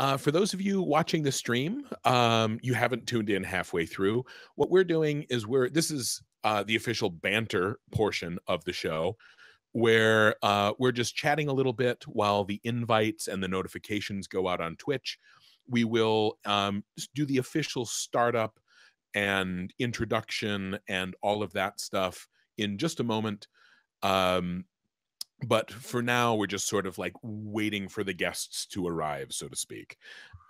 Uh, for those of you watching the stream, um, you haven't tuned in halfway through. What we're doing is we're this is uh, the official banter portion of the show, where uh, we're just chatting a little bit while the invites and the notifications go out on Twitch. We will um, do the official startup and introduction and all of that stuff in just a moment. Um, but for now, we're just sort of like waiting for the guests to arrive, so to speak.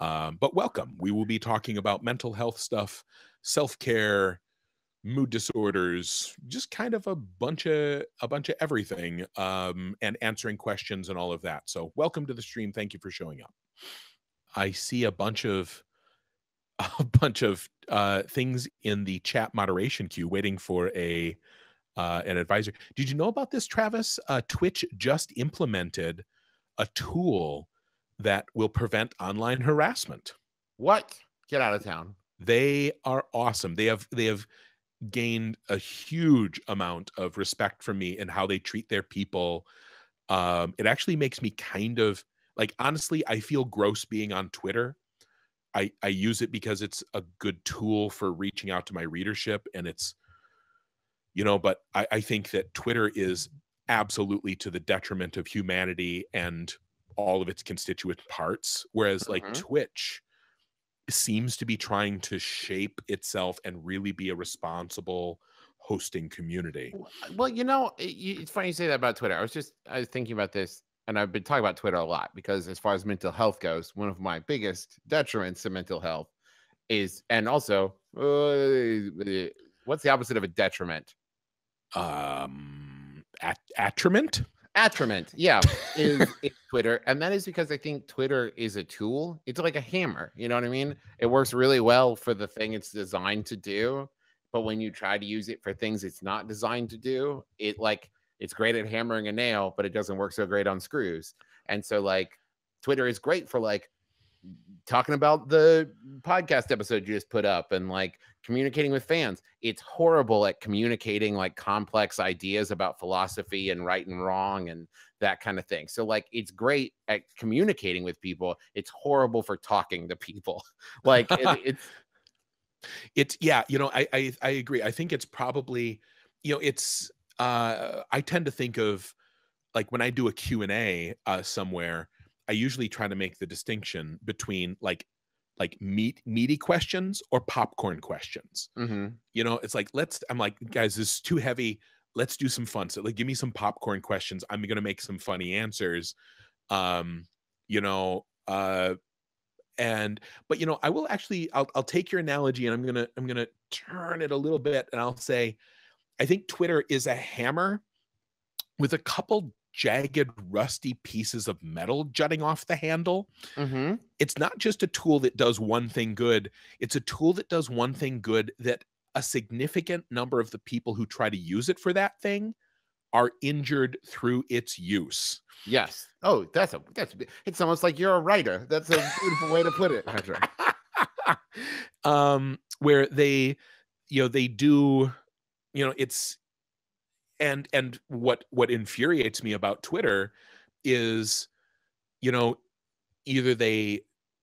Um, but welcome. We will be talking about mental health stuff, self care, mood disorders, just kind of a bunch of a bunch of everything, um, and answering questions and all of that. So welcome to the stream. Thank you for showing up. I see a bunch of a bunch of uh, things in the chat moderation queue waiting for a uh, an advisor. Did you know about this, Travis? Uh, Twitch just implemented a tool that will prevent online harassment. What? Get out of town. They are awesome. They have they have gained a huge amount of respect from me and how they treat their people. Um, it actually makes me kind of like honestly, I feel gross being on Twitter. I I use it because it's a good tool for reaching out to my readership and it's you know but I, I think that twitter is absolutely to the detriment of humanity and all of its constituent parts whereas like mm-hmm. twitch seems to be trying to shape itself and really be a responsible hosting community. Well you know it's funny you say that about twitter. I was just i was thinking about this and i've been talking about twitter a lot because as far as mental health goes one of my biggest detriments to mental health is and also uh, what's the opposite of a detriment um at attriment? Attriment yeah is, is twitter and that is because i think twitter is a tool. It's like a hammer you know what i mean? It works really well for the thing it's designed to do but when you try to use it for things it's not designed to do it like it's great at hammering a nail but it doesn't work so great on screws. And so like twitter is great for like talking about the podcast episode you just put up and like communicating with fans. It's horrible at communicating like complex ideas about philosophy and right and wrong and that kind of thing. So like it's great at communicating with people. It's horrible for talking to people. like it, it's it's yeah, you know, I, I I agree. I think it's probably you know, it's uh I tend to think of like when I do a Q&A uh somewhere I usually try to make the distinction between like like meat meaty questions or popcorn questions. Mm-hmm. You know, it's like let's. I'm like, guys, this is too heavy. Let's do some fun. So like, give me some popcorn questions. I'm gonna make some funny answers. Um, you know, uh, and but you know, I will actually. I'll I'll take your analogy and I'm gonna I'm gonna turn it a little bit and I'll say, I think Twitter is a hammer with a couple jagged, rusty pieces of metal jutting off the handle. Mm-hmm. It's not just a tool that does one thing good, it's a tool that does one thing good that a significant number of the people who try to use it for that thing are injured through its use. Yes. Oh, that's a that's it's almost like you're a writer. That's a beautiful way to put it. um where they you know they do you know it's and and what what infuriates me about twitter is you know either they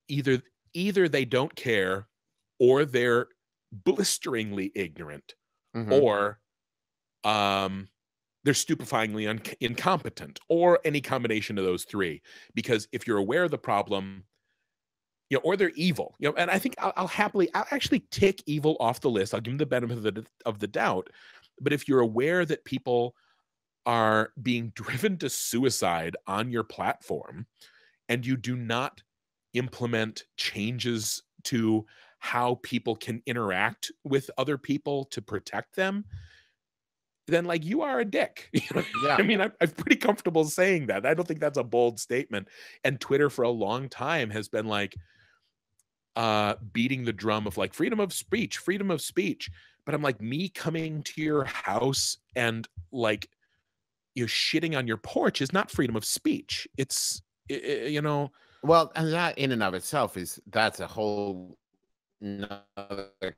either either they don't care or they're blisteringly ignorant mm-hmm. or um they're stupefyingly un- incompetent or any combination of those three. Because if you're aware of the problem you know or they're evil you know and i think i'll, I'll happily i'll actually tick evil off the list. I'll give them the benefit of the, of the doubt but if you're aware that people are being driven to suicide on your platform and you do not implement changes to how people can interact with other people to protect them then like you are a dick. Yeah. I mean I'm, I'm pretty comfortable saying that. I don't think that's a bold statement. And twitter for a long time has been like uh beating the drum of like freedom of speech freedom of speech but I'm like me coming to your house and like you know shitting on your porch is not freedom of speech. It's you know. Well, and that in and of itself is that's a whole because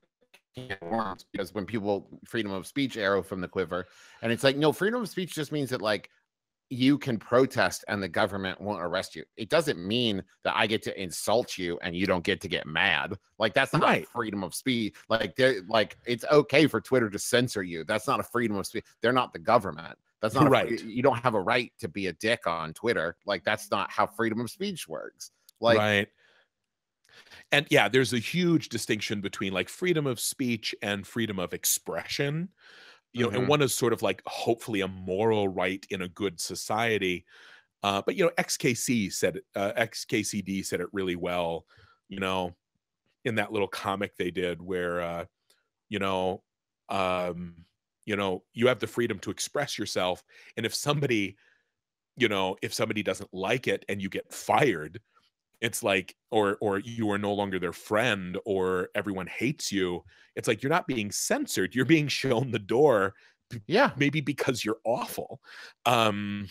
when people freedom of speech arrow from the quiver and it's like no freedom of speech just means that like you can protest and the government won't arrest you. It doesn't mean that I get to insult you and you don't get to get mad. Like that's not Right. freedom of speech. Like they're like it's okay for Twitter to censor you. That's not a freedom of speech. They're not the government. That's not free- Right. you don't have a right to be a dick on Twitter. Like that's not how freedom of speech works. Like right. And yeah, there's a huge distinction between like freedom of speech and freedom of expression. You know, Mhm. and one is sort of like hopefully a moral right in a good society. Uh, but you know, XKC said it, uh, XKCD said it really well, you know, in that little comic they did where uh, you know, um, you know, you have the freedom to express yourself. And if somebody, you know, if somebody doesn't like it and you get fired, it's like or or you are no longer their friend or everyone hates you it's like you're not being censored you're being shown the door yeah. maybe because you're awful. Um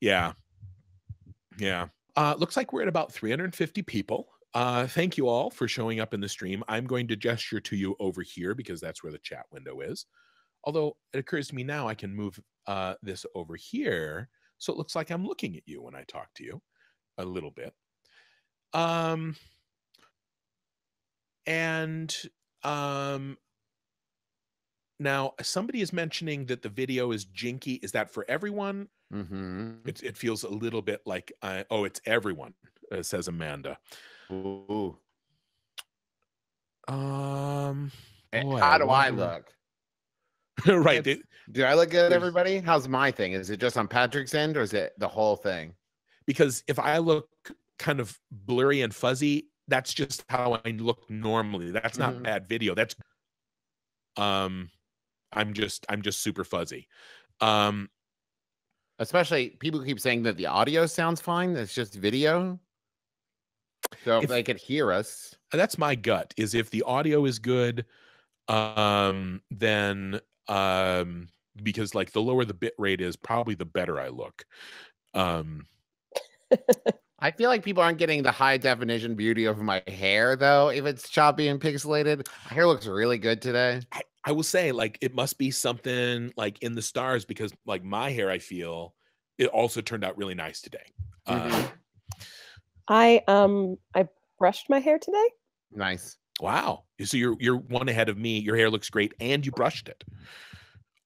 yeah. Yeah. Uh looks like we're at about 350 people. Uh thank you all for showing up in the stream. I'm going to gesture to you over here because that's where the chat window is. Although it occurs to me now i can move uh this over here so it looks like i'm looking at you when i talk to you a little bit um and um now somebody is mentioning that the video is jinky is that for everyone Mm-hmm. it, it feels a little bit like uh, oh it's everyone uh, says amanda Ooh. um Eh, boy, How do I wonder- look? right they- Do I look good, everybody? How's my thing? Is it just on Patrick's end or is it the whole thing? because if i look kind of blurry and fuzzy that's just how i look normally that's not Mhm. bad video that's um i'm just i'm just super fuzzy um Especially people keep saying that the audio sounds fine. It's just video. So if, If- they could hear us, that's my gut is if the audio is good um then um because like the lower the bit rate is probably the better i look um I feel like people aren't getting the high definition beauty of my hair though. If it's choppy and pixelated, my hair looks really good today. I, I will say like it must be something like in the stars because like my hair i feel it also turned out really nice today uh, Mhm. I um I brushed my hair today. Nice. wow so you're you're one ahead of me your hair looks great and you brushed it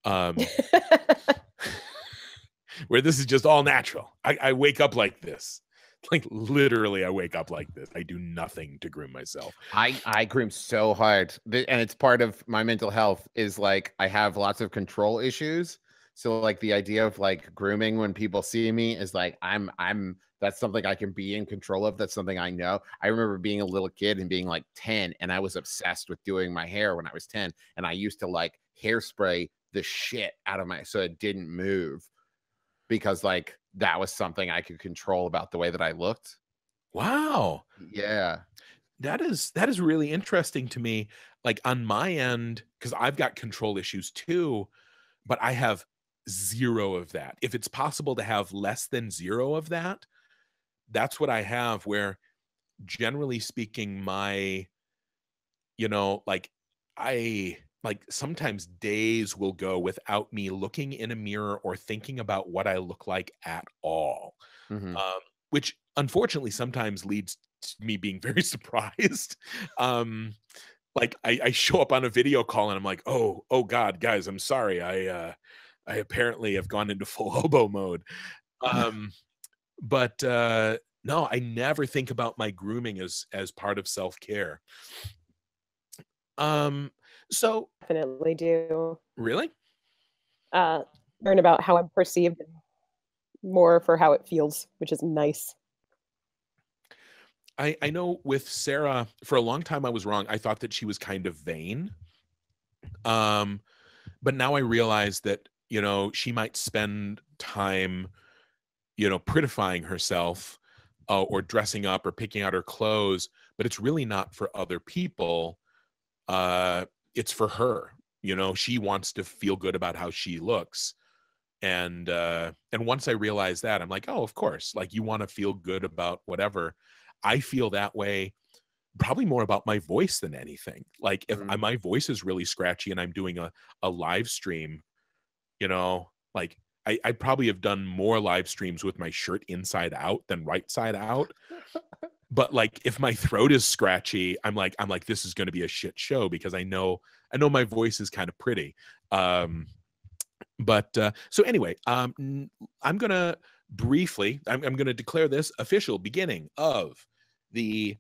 um where this is just all natural I, I wake up like this like literally i wake up like this i do nothing to groom myself I I groom so hard, and it's part of my mental health. Is like I have lots of control issues. So like the idea of like grooming when people see me is like I'm I'm that's something I can be in control of. That's something I know. I remember being a little kid and being like 10 and I was obsessed with doing my hair when I was 10 and I used to like hairspray the shit out of my so it didn't move because like that was something I could control about the way that I looked. wow Yeah. that is that is really interesting to me like on my end because i've got control issues too but i have zero of that if it's possible to have less than zero of that that's what i have where generally speaking my you know like i like sometimes days will go without me looking in a mirror or thinking about what i look like at all Mhm. um, which unfortunately sometimes leads to me being very surprised. Um, like I, I show up on a video call and I'm like, oh, oh God, guys, I'm sorry. I uh, I apparently have gone into full hobo mode. Um, but uh, no, I never think about my grooming as as part of self care. Um, so Definitely do. really, Uh learn about how I'm perceived more for how it feels, which is nice. I, I know with Sarah, for a long time I was wrong. I thought that she was kind of vain. Um, but now I realize that, you know, she might spend time, you know, prettifying herself uh, or dressing up or picking out her clothes, but it's really not for other people. Uh, it's for her. You know, she wants to feel good about how she looks. And uh, and once I realized that, I'm like, oh, of course, like you want to feel good about whatever. I feel that way probably more about my voice than anything. Like if I, Mm. my voice is really scratchy and I'm doing a, a live stream, you know, like I, I probably have done more live streams with my shirt inside out than right side out. but like if my throat is scratchy, I'm like, I'm like, this is gonna be a shit show because I know I know my voice is kind of pretty. Um but uh so anyway, um I'm gonna briefly, I'm, I'm gonna declare this official beginning of the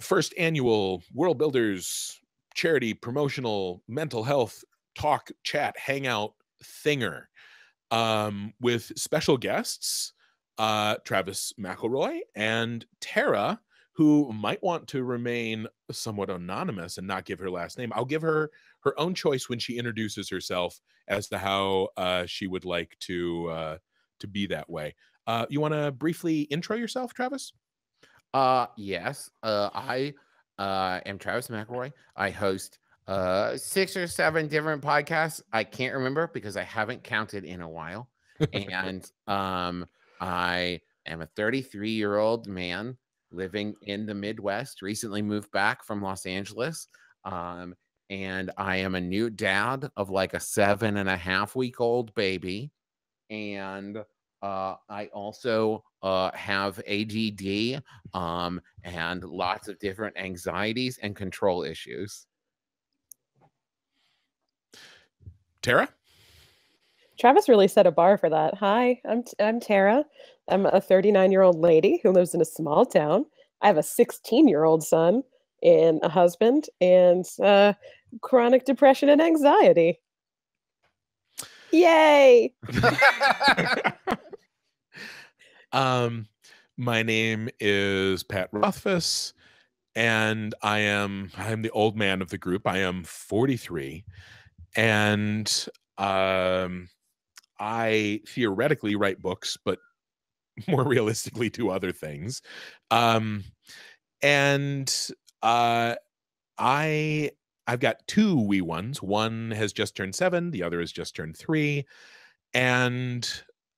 first annual World Builders charity promotional mental health talk chat hangout thinger um, with special guests uh, Travis McElroy and Thera, who might want to remain somewhat anonymous and not give her last name. I'll give her her own choice when she introduces herself as to how uh, she would like to uh, to be that way. Uh, you want to briefly intro yourself, Travis? Uh yes. Uh I uh am Travis McElroy. I host uh six or seven different podcasts. I can't remember because I haven't counted in a while. and um I am a 33 year old man living in the Midwest, recently moved back from Los Angeles. Um, and I am a new dad of like a seven and a half week old baby. And uh, I also uh, have ADD um, and lots of different anxieties and control issues. Thera? Travis really set a bar for that. Hi, I'm I'm Thera. I'm a 39 year old lady who lives in a small town. I have a 16 year old son and a husband and uh, chronic depression and anxiety. Yay! um, my name is Pat Rothfuss, and I am I am the old man of the group. I am 43, and um, I theoretically write books, but more realistically do other things. Um, and uh, I I've got two wee ones. One has just turned seven, the other has just turned three, and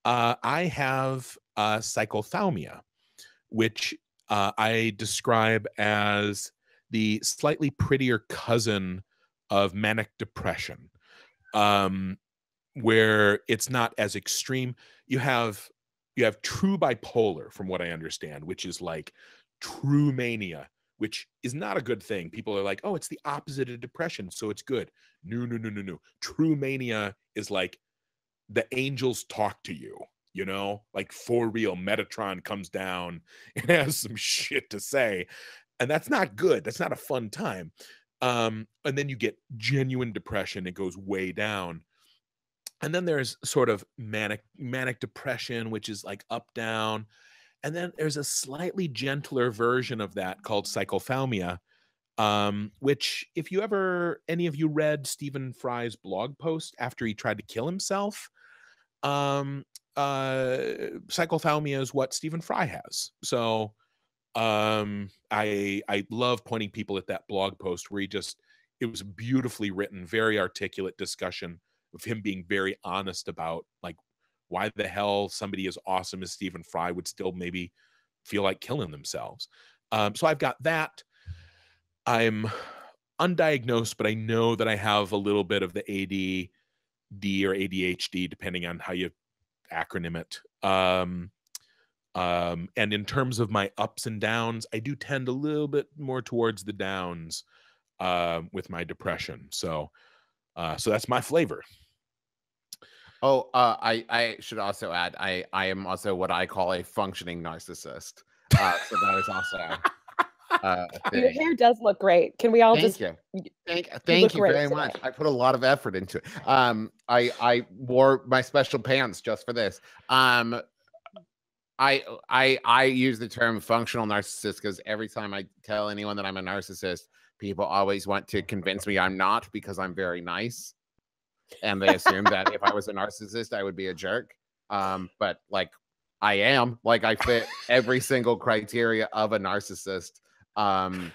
uh, I have uh, cyclothymia, which uh, I describe as the slightly prettier cousin of manic depression. Um, where it's not as extreme. You have you have true bipolar, from what I understand, which is like true mania, which is not a good thing. People are like, oh, it's the opposite of depression, so it's good. No, no, no, no, no. True mania is like the angels talk to you, you know, like for real. Metatron comes down and has some shit to say. And that's not good. That's not a fun time. Um, and then you get genuine depression, it goes way down and then there's sort of manic manic depression which is like up down. And then there's a slightly gentler version of that called cyclothymia um, which if you ever any of you read stephen fry's blog post after he tried to kill himself um, uh, cyclothymia is what stephen fry has. So um, i i love pointing people at that blog post where he just it was beautifully written very articulate discussion of him being very honest about like why the hell somebody as awesome as Stephen Fry would still maybe feel like killing themselves. Um, so I've got that. I'm undiagnosed, but I know that I have a little bit of the ADD or ADHD, depending on how you acronym it. Um, um, and in terms of my ups and downs, I do tend a little bit more towards the downs uh, with my depression. So, uh, so that's my flavor. Oh, uh, I I should also add I I am also what I call a functioning narcissist. Uh, so that is also. Uh, Your hair does look great. Can we all thank just you. Thank, thank you, very today. much. I put a lot of effort into it. Um, I I wore my special pants just for this. Um, I I I use the term functional narcissist because every time I tell anyone that I'm a narcissist, people always want to convince me I'm not because I'm very nice and they assume that if I was a narcissist, I would be a jerk. Um, but like I am, like I fit every single criteria of a narcissist. Um,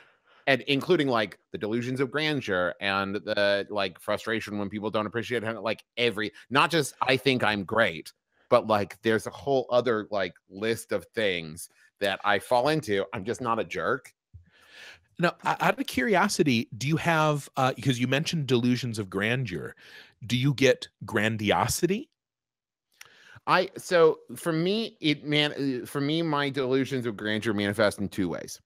and including like the delusions of grandeur and the like frustration when people don't appreciate it, like every not just I think I'm great, but like there's a whole other like list of things that I fall into. I'm just not a jerk. Now, out of curiosity, do you have uh because you mentioned delusions of grandeur, do you get grandiosity? I so for me, it man uh, for me, my delusions of grandeur manifest in two ways.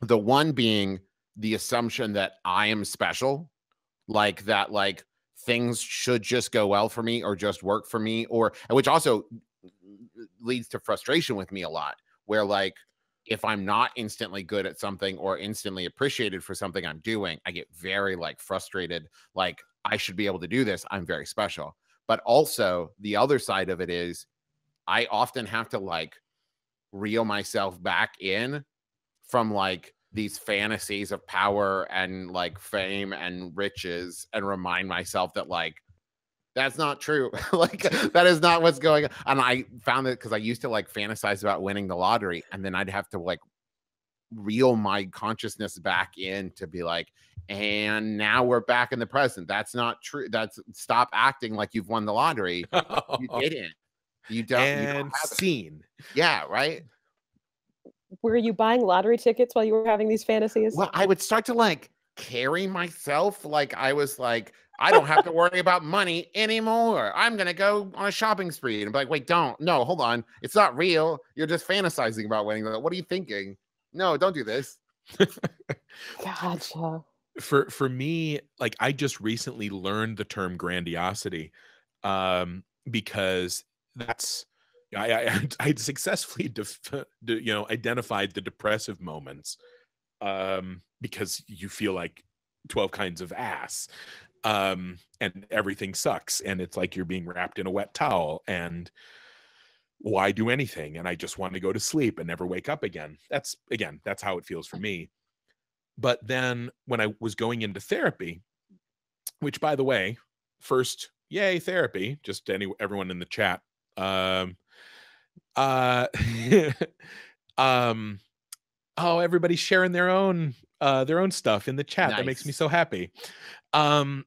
The one being the assumption that I am special, like that, like things should just go well for me or just work for me, or which also leads to frustration with me a lot, where like if I'm not instantly good at something or instantly appreciated for something I'm doing, I get very like frustrated. Like I should be able to do this. I'm very special. But also the other side of it is I often have to like reel myself back in from like these fantasies of power and like fame and riches and remind myself that like that's not true. like that is not what's going on. And I found it because I used to like fantasize about winning the lottery, and then I'd have to like reel my consciousness back in to be like, and now we're back in the present. That's not true. That's stop acting like you've won the lottery. you didn't. You don't. And you don't scene. Yeah, right. Were you buying lottery tickets while you were having these fantasies? Well, I would start to like carry myself like I was like, I don't have to worry about money anymore. I'm gonna go on a shopping spree and be like, wait, don't, no, hold on, it's not real. You're just fantasizing about winning. What are you thinking? No, don't do this. Gotcha. For for me, like I just recently learned the term grandiosity, um, because that's I I I successfully def, you know identified the depressive moments, um, because you feel like 12 kinds of ass um and everything sucks and it's like you're being wrapped in a wet towel and why do anything? And i just want to go to sleep and never wake up again. That's again that's how it feels for me. But then when i was going into therapy which by the way first yay therapy just any everyone in the chat um uh um oh everybody's sharing their own uh their own stuff in the chat. That makes me so happy. Um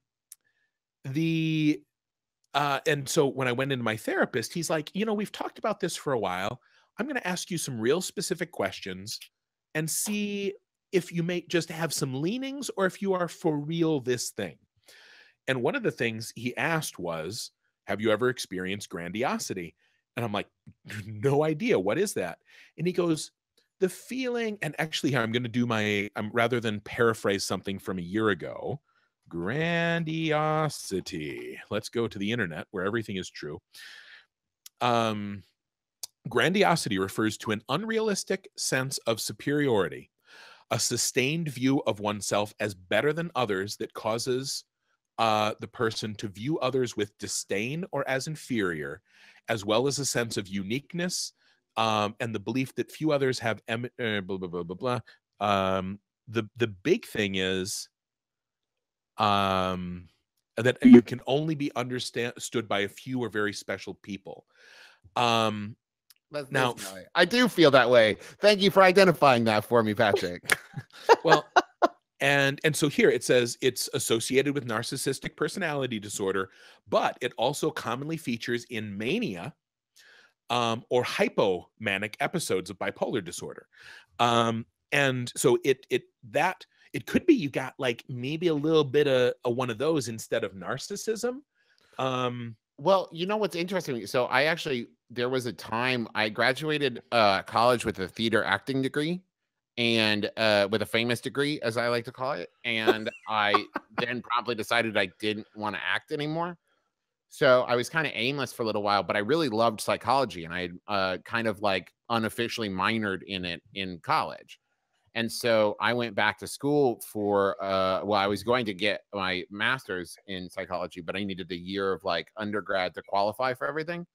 the uh and so when i went into my therapist he's like you know we've talked about this for a while. I'm going to ask you some real specific questions and see if you may just have some leanings or if you are for real this thing. And one of the things he asked was have you ever experienced grandiosity? And i'm like no idea. What is that? And he goes the feeling and actually here i'm going to do my i'm rather than paraphrase something from a year ago grandiosity let's go to the internet where everything is true um grandiosity refers to an unrealistic sense of superiority a sustained view of oneself as better than others that causes uh, the person to view others with disdain or as inferior as well as a sense of uniqueness um, and the belief that few others have em- uh, blah blah blah blah blah. Um, the the big thing is um, that you can only be understood by a few or very special people. Um, Let's, Now- let's. I do feel that way. Thank you for identifying that for me, Patrick. well, and and so here it says it's associated with narcissistic personality disorder, but it also commonly features in mania um, or hypomanic episodes of bipolar disorder. Um, and so it it that it could be you got like maybe a little bit of, of one of those instead of narcissism. Um, Well, you know what's interesting? So I actually there was a time I graduated uh college with a theater acting degree and uh with a famous degree as I like to call it and I then promptly decided I didn't want to act anymore. So I was kind of aimless for a little while, but I really loved psychology and I uh kind of like unofficially minored in it in college. And so I went back to school for uh well, I was going to get my master's in psychology, but I needed a year of like undergrad to qualify for everything.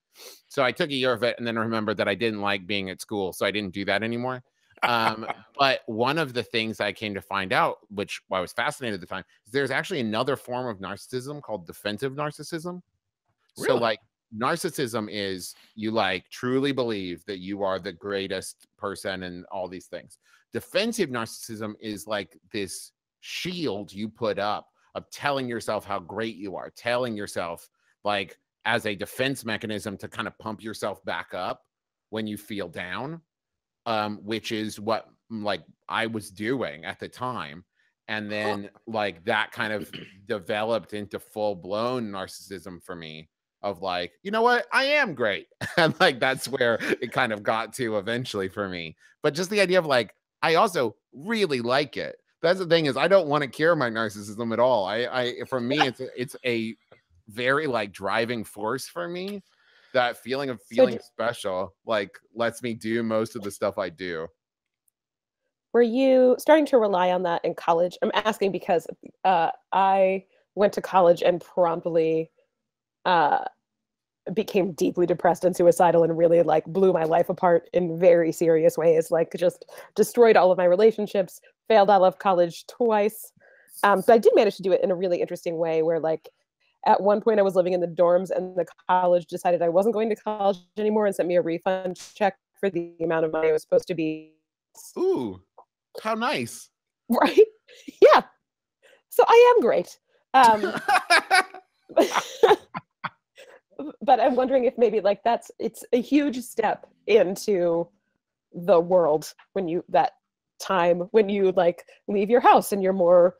So I took a year of it and then remembered that I didn't like being at school. So I didn't do that anymore. Um, but one of the things I came to find out, which I was fascinated at the time, is there's actually another form of narcissism called defensive narcissism. So like narcissism is you like truly believe that you are the greatest person and all these things. Defensive narcissism is like this shield you put up of telling yourself how great you are, telling yourself like as a defense mechanism to kind of pump yourself back up when you feel down, um, which is what mm, like I was doing at the time. And then like that kind of developed into full blown narcissism for me of like, you know what, I am great. and like that's where it kind of got to eventually for me. But just the idea of like, I also really like it. That's the thing is I don't want to cure my narcissism at all. I I for me it's a, it's a very like driving force for me. That feeling of feeling d- special like lets me do most of the stuff I do. Were you starting to rely on that in college? I'm asking because uh, I went to college and promptly uh, became deeply depressed and suicidal and really like blew my life apart in very serious ways. Like just destroyed all of my relationships, failed out of college twice. Um, but I did manage to do it in a really interesting way where like at one point I was living in the dorms and the college decided I wasn't going to college anymore and sent me a refund check for the amount of money I was supposed to be. Ooh, how nice. Right? Yeah. So I am great. Um, but I'm wondering if maybe like that's it's a huge step into the world when you that time when you like leave your house and you're more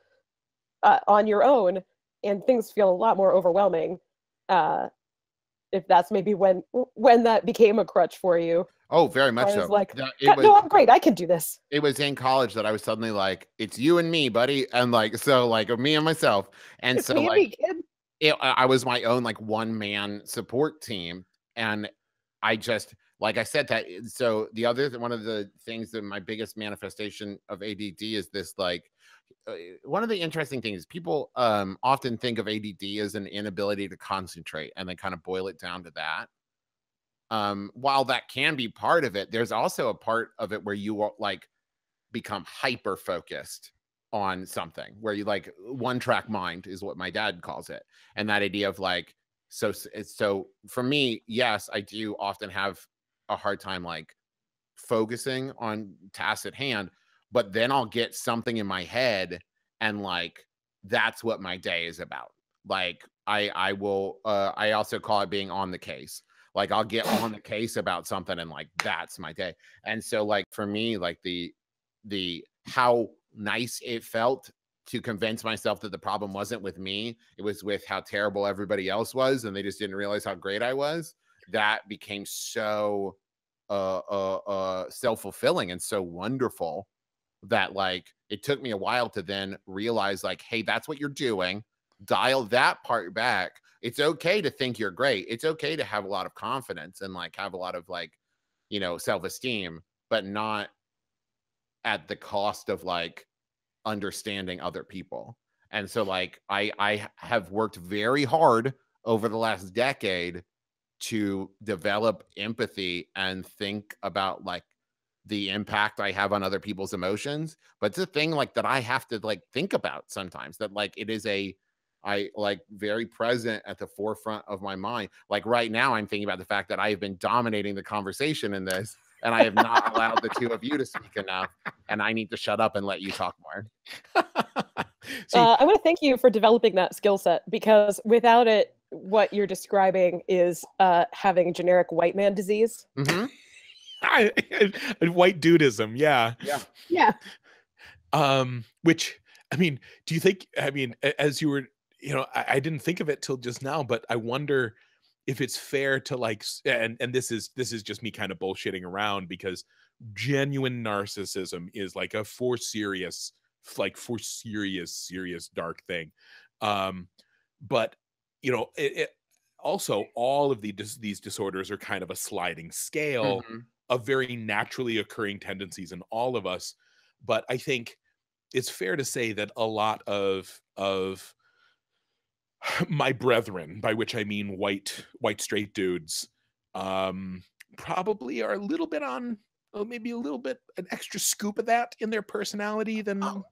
uh, on your own and things feel a lot more overwhelming uh if that's maybe when when that became a crutch for you oh, very much I was so. like, That- "God, it no was, i'm great i can do this it was in college that I was suddenly like, it's you and me, buddy. And like, so like me and myself. And it's so and like kid. It, I was my own like one man support team, and I just like I said that. eh, So the other one of the things that my biggest manifestation of ADD is this like uh, one of the interesting things people um often think of ADD as an inability to concentrate, and they kind of boil it down to that. Um, while that can be part of it, there's also a part of it where you like become hyper focused on something where you like one track mind is what my dad calls it. And that idea of like so so for me yes i do often have a hard time like focusing on tasks at hand but then i'll get something in my head and like that's what my day is about. Like i i will uh i also call it being on the case. Like i'll get on the case about something and like that's my day. And so like for me like the the how nice it felt to convince myself that the problem wasn't with me it was with how terrible everybody else was and they just didn't realize how great i was. That became so uh uh, uh self-fulfilling and so wonderful that like it took me a while to then realize like hey that's what you're doing. Dial that part back. It's okay to think you're great. It's okay to have a lot of confidence and like have a lot of like you know self-esteem but not at the cost of like understanding other people. And so like i i have worked very hard over the last decade to develop empathy and think about like the impact i have on other people's emotions. But it's a thing like that i have to like think about sometimes that like it is a i like very present at the forefront of my mind. Like right now i'm thinking about the fact that i have been dominating the conversation in this and i have not allowed the two of you to speak enough and i need to shut up and let you talk more See, uh, I want to thank you for developing that skill set because without it, what you're describing is uh, having generic white man disease. Mhm. white dudism, yeah. Yeah. Um, which I mean, do you think? I mean, as you were, you know, I, I didn't think of it till just now, but I wonder if it's fair to like, and and this is this is just me kind of bullshitting around because genuine narcissism is like a for serious, like for serious, serious dark thing. Um, but you know, it, it also all of the dis- these disorders are kind of a sliding scale Mhm. of very naturally occurring tendencies in all of us but i think it's fair to say that a lot of of my brethren by which i mean white white straight dudes um probably are a little bit on oh, maybe a little bit an extra scoop of that in their personality than Oh,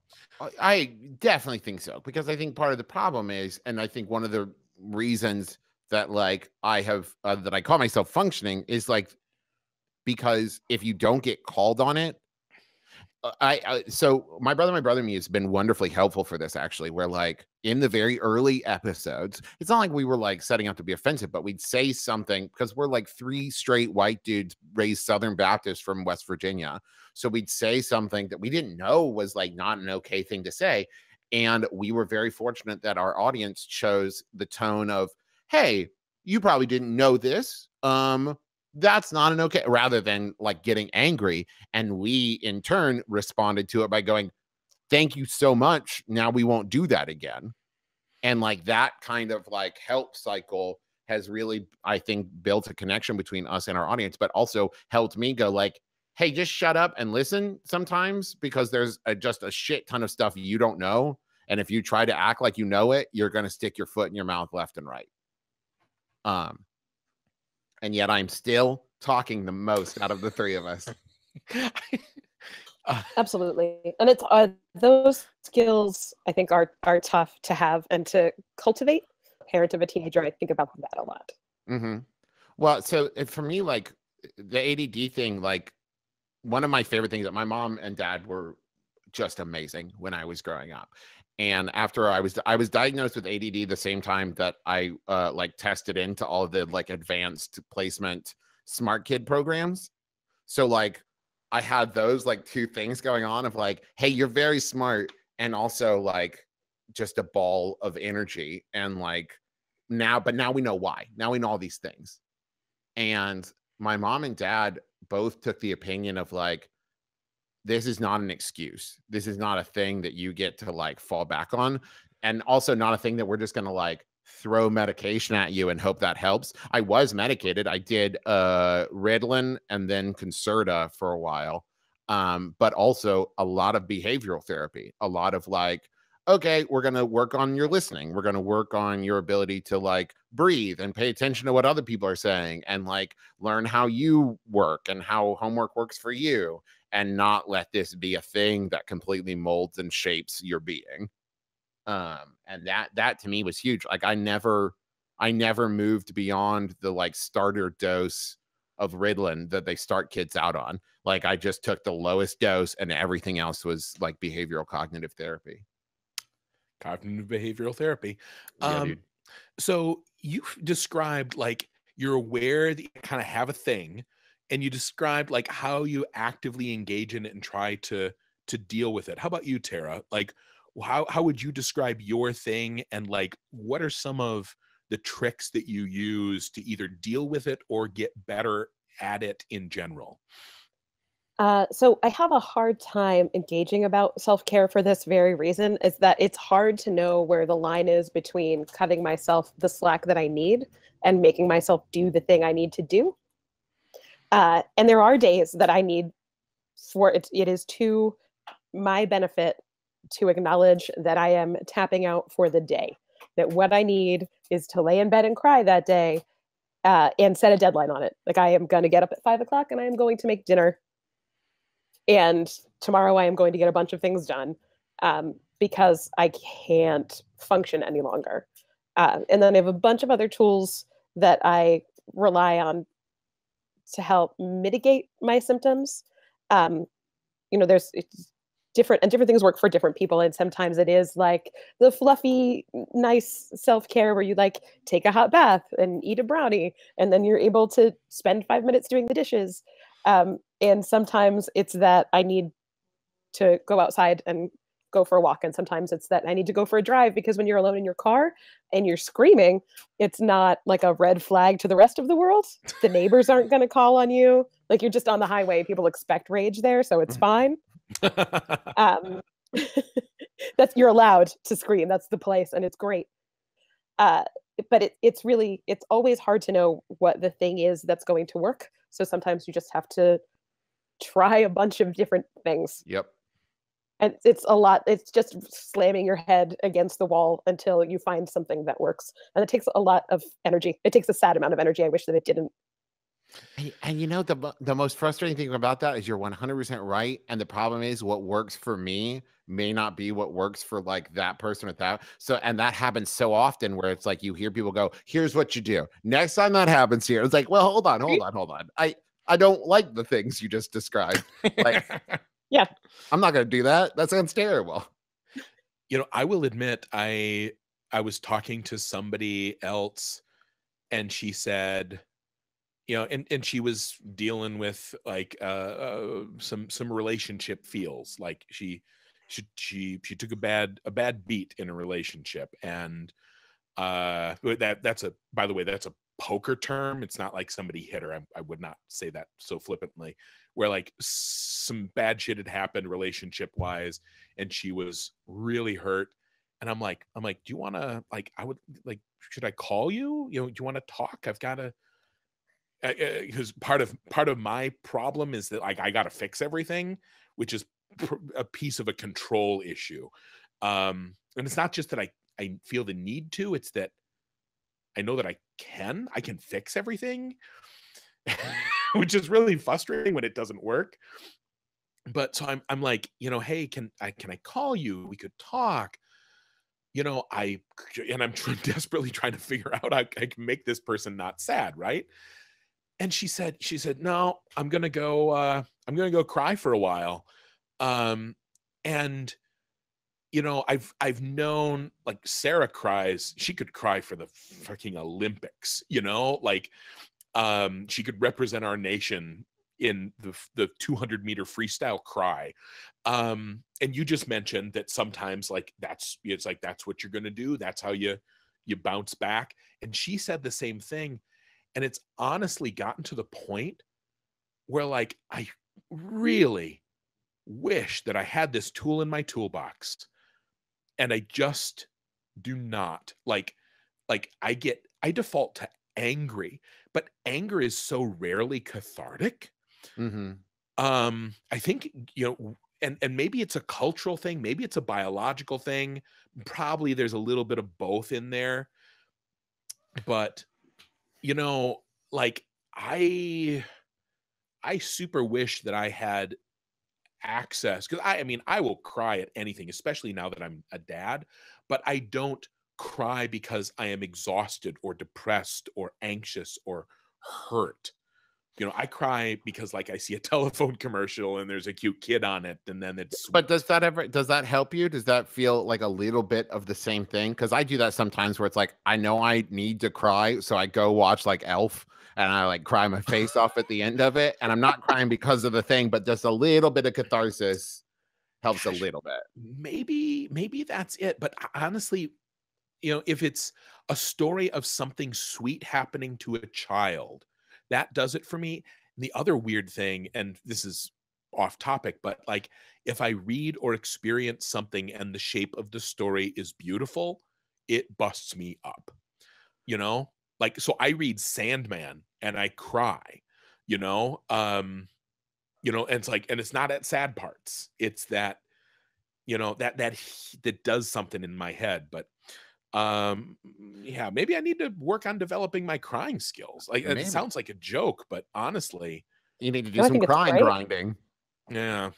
I- definitely think so because I think part of the problem is, and I think one of the reasons that like I have uh, that I call myself functioning is like because if you don't get called on it, I, I so my brother, my brother, me has been wonderfully helpful for this actually. Where like in the very early episodes, it's not like we were like setting out to be offensive, but we'd say something because we're like three straight white dudes raised Southern Baptist from West Virginia. So we'd say something that we didn't know was like not an okay thing to say. And we were very fortunate that our audience chose the tone of, hey, you probably didn't know this. Um, that's not an okay rather than like getting angry and we in turn responded to it by going thank you so much now we won't do that again. And like that kind of like help cycle has really i think built a connection between us and our audience but also helped me go like hey just shut up and listen sometimes because there's a, just a shit ton of stuff you don't know and if you try to act like you know it you're going to stick your foot in your mouth left and right. Um and yet I'm still talking the most out of the three of us. Absolutely, and it's uh, those skills I think are are tough to have and to cultivate. Parent of a teenager, I think about that a lot. Mm-hmm. Well, so for me, like the ADD thing, like one of my favorite things that my mom and dad were just amazing when I was growing up and after i was i was diagnosed with add the same time that i uh like tested into all the like advanced placement smart kid programs. So like i had those like two things going on of like hey you're very smart and also like just a ball of energy and like now but now we know why. Now we know all these things. And my mom and dad both took the opinion of like this is not an excuse. This is not a thing that you get to like fall back on. And also not a thing that we're just going to like throw medication at you and hope that helps. I was medicated. I did uh Ritalin and then Concerta for a while. Um, but also a lot of behavioral therapy, a lot of like, okay, we're going to work on your listening. We're going to work on your ability to like breathe and pay attention to what other people are saying and like learn how you work and how homework works for you and not let this be a thing that completely molds and shapes your being. Um and that that to me was huge. Like i never i never moved beyond the like starter dose of ritalin that they start kids out on. Like i just took the lowest dose and everything else was like behavioral cognitive therapy. Cognitive behavioral therapy. Um so you've described like you're aware that you kind of have a thing and you described like how you actively engage in it and try to to deal with it. How about you, Thera? Like how how would you describe your thing and like what are some of the tricks that you use to either deal with it or get better at it in general? Uh, so I have a hard time engaging about self-care for this very reason is that it's hard to know where the line is between cutting myself the slack that I need and making myself do the thing I need to do. Uh, and there are days that I need for it, it is to my benefit to acknowledge that I am tapping out for the day. That what I need is to lay in bed and cry that day uh, and set a deadline on it. Like I am going to get up at five o'clock and I am going to make dinner. And tomorrow I am going to get a bunch of things done um, because I can't function any longer. Uh, and then I have a bunch of other tools that I rely on to help mitigate my symptoms. Um, you know, there's different and different things work for different people. And sometimes it is like the fluffy, nice self care where you like take a hot bath and eat a brownie, and then you're able to spend five minutes doing the dishes. Um, and sometimes it's that I need to go outside and go for a walk and sometimes it's that i need to go for a drive because when you're alone in your car and you're screaming it's not like a red flag to the rest of the world. The neighbors aren't going to call on you. Like you're just on the highway people expect rage there so it's fine. Um, that's you're allowed to scream. That's the place and it's great. Uh, but it, it's really it's always hard to know what the thing is that's going to work. So sometimes you just have to try a bunch of different things. Yep and it's a lot it's just slamming your head against the wall until you find something that works and it takes a lot of energy it takes a sad amount of energy i wish that it didn't. And, and you know the the most frustrating thing about that is you're 100% right and the problem is what works for me may not be what works for like that person with that so and that happens so often where it's like you hear people go here's what you do. Next time that happens here it's like well hold on hold on hold on. I i don't like the things you just described. Like yeah. I'm not going to do that. That sounds terrible. You know, I will admit I I was talking to somebody else and she said you know and and she was dealing with like uh, uh some some relationship feels like she she she she took a bad a bad beat in a relationship and uh that that's a by the way that's a poker term. It's not like somebody hit her. I, I would not say that so flippantly. Where like some bad shit had happened relationship wise, and she was really hurt. And I'm like, I'm like, do you want to like? I would like, should I call you? You know, do you want to talk? I've got to because part of part of my problem is that like I got to fix everything, which is a piece of a control issue. Um, and it's not just that I I feel the need to; it's that I know that I can. I can fix everything, which is really frustrating when it doesn't work. But so I'm I'm like, you know, hey, can I can I call you? We could talk. You know, I and I'm desperately trying to figure out how I can make this person not sad, right? and she said she said no i'm gonna go uh i'm gonna go cry for a while um and you know i've i've known like sarah cries she could cry for the fucking olympics you know like um she could represent our nation in the the 200 meter freestyle cry. Um and you just mentioned that sometimes like that's it's like that's what you're going to do that's how you you bounce back. And she said the same thing. And it's honestly gotten to the point where, like, I really wish that I had this tool in my toolbox. And I just do not. Like, like I get, I default to angry, but anger is so rarely cathartic. Mm-hmm. Um, I think, you know, and and maybe it's a cultural thing maybe it's a biological thing probably there's a little bit of both in there but you know, like I I super wish that I had access because I, I mean I will cry at anything, especially now that I'm a dad, but I don't cry because I am exhausted or depressed or anxious or hurt you know, I cry because like I see a telephone commercial and there's a cute kid on it, and then it's. But does that ever does that help you? Does that feel like a little bit of the same thing? Because I do that sometimes, where it's like I know I need to cry, so I go watch like Elf, and I like cry my face off at the end of it, and I'm not crying because of the thing, but just a little bit of catharsis helps a little bit. Maybe maybe that's it, but uh, honestly, you know, if it's a story of something sweet happening to a child that does it for me. And the other weird thing, and this is off topic, but like if I read or experience something and the shape of the story is beautiful, it busts me up. You know, like so I read Sandman and I cry, you know, um, you know, and it's like, and it's not at sad parts. It's that, you know, that that that does something in my head. But um yeah maybe i need to work on developing my crying skills like maybe. it sounds like a joke but honestly you need to do some crying grinding yeah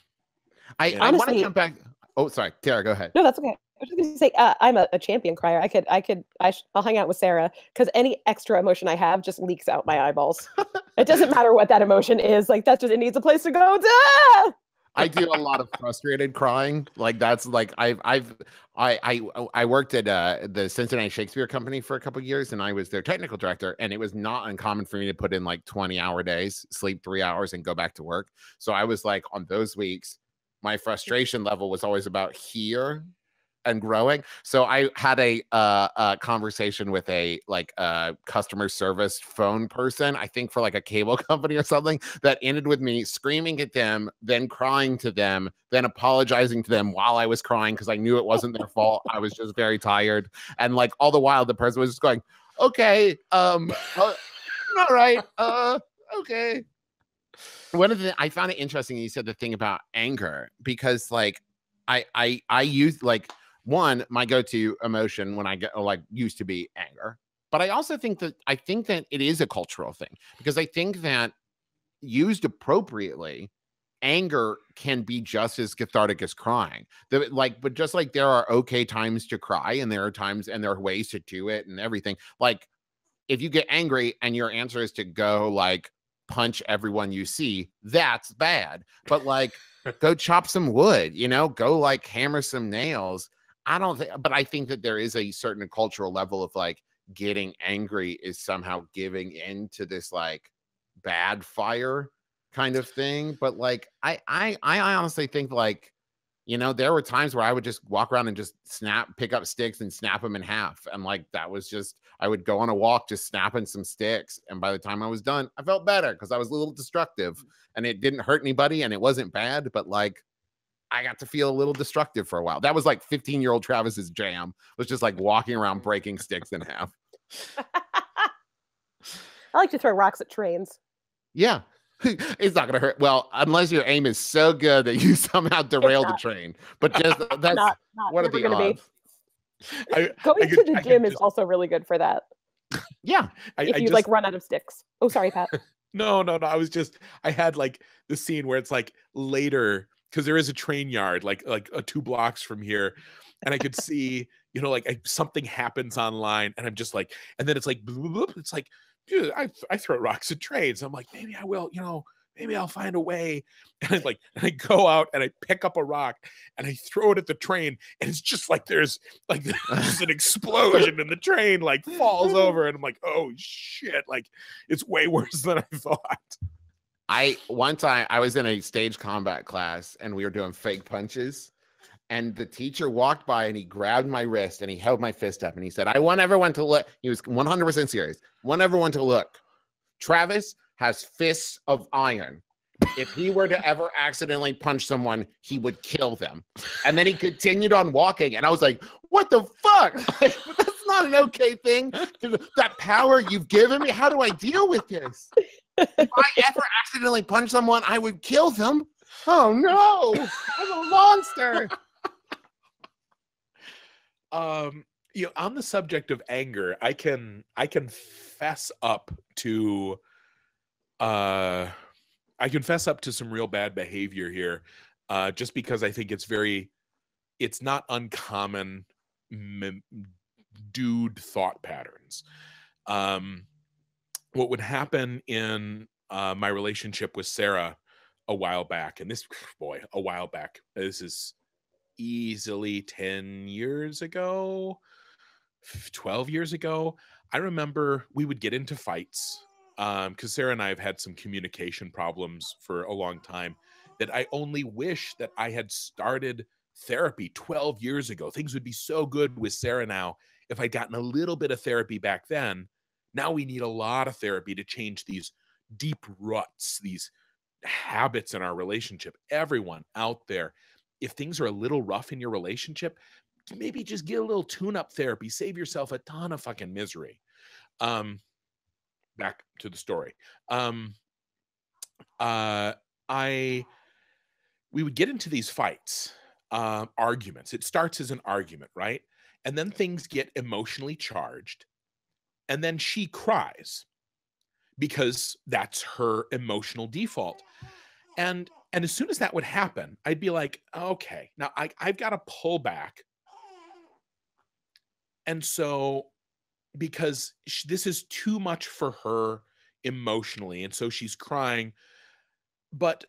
i yeah. i want to come back oh sorry thera go ahead no that's okay I was just gonna say uh, I'm a, a, champion crier. I could, I could, I sh- I'll hang out with Sarah because any extra emotion I have just leaks out my eyeballs. it doesn't matter what that emotion is. Like that just it needs a place to go. Ah! I do a lot of frustrated crying. Like that's like I've I've I I I worked at uh, the Cincinnati Shakespeare Company for a couple years, and I was their technical director. And it was not uncommon for me to put in like twenty hour days, sleep three hours, and go back to work. So I was like on those weeks, my frustration level was always about here and growing. So I had a uh, conversation with a like a uh, customer service phone person, I think for like a cable company or something, that ended with me screaming at them, then crying to them, then apologizing to them while I was crying because I knew it wasn't their fault. I was just very tired, and like all the while, the person was just going, "Okay, um, uh, all right, uh, okay." One of the I found it interesting. You said the thing about anger because like I I I use like one, my go-to emotion when I get like used to be anger. But I also think that I think that it is a cultural thing because I think that used appropriately, anger can be just as cathartic as crying. The, like, but just like there are okay times to cry and there are times and there are ways to do it and everything. Like, if you get angry and your answer is to go like punch everyone you see, that's bad. But like, go chop some wood, you know, go like hammer some nails I don't think, but I think that there is a certain cultural level of like getting angry is somehow giving into this like bad fire kind of thing. But like, I, I, I honestly think like, You know, there were times where I would just walk around and just snap, pick up sticks and snap them in half. And like that was just, I would go on a walk just snapping some sticks. And by the time I was done, I felt better because I was a little destructive mm. and it didn't hurt anybody and it wasn't bad. But like, I got to feel a little destructive for a while. That was like 15 year old Travis's jam, was just like walking around breaking sticks in half. I like to throw rocks at trains. Yeah. it's not going to hurt. Well, unless your aim is so good that you somehow derail the train. But just that's not, not what are the odds? I, Going I could, to the gym is also really good for that. Yeah. I, if you just, like run out of sticks. Oh, sorry, Pat. no, no, no. I was just I had like the scene where it's like later because there is a train yard like like uh, two blocks from here, and I could see you know like I, something happens online, and I'm just like, and then it's like it's like dude, I, I throw rocks at trains. I'm like, maybe I will, you know, maybe I'll find a way. And I like, and I go out and I pick up a rock and I throw it at the train. And it's just like there's like there's an explosion and the train like falls over. And I'm like, oh shit. Like it's way worse than I thought. I one time I was in a stage combat class and we were doing fake punches and the teacher walked by and he grabbed my wrist and he held my fist up and he said, I want everyone to look. He was 100% serious. Want everyone to look. Travis has fists of iron. If he were to ever accidentally punch someone, he would kill them. And then he continued on walking. And I was like, what the fuck? That's not an okay thing. That power you've given me, how do I deal with this? If I ever accidentally punch someone, I would kill them. Oh no, I'm a monster. Um you know on the subject of anger i can i can fess up to uh i confess up to some real bad behavior here uh just because i think it's very it's not uncommon m- dude thought patterns. Um what would happen in uh my relationship with sarah a while back and this boy a while back this is easily 10 years ago, 12 years ago. I remember we would get into fights because um, Sarah and I have had some communication problems for a long time that I only wish that I had started therapy 12 years ago. Things would be so good with Sarah now if I'd gotten a little bit of therapy back then. Now we need a lot of therapy to change these deep ruts, these habits in our relationship. Everyone out there if things are a little rough in your relationship, maybe just get a little tune up therapy, save yourself a ton of fucking misery. Um, back to the story. Um, uh, I, we would get into these fights, uh, arguments. It starts as an argument, right? And then things get emotionally charged. And then she cries because that's her emotional default. And and as soon as that would happen, I'd be like, okay, now I, I've got to pull back. And so, because she, this is too much for her emotionally. And so she's crying. But,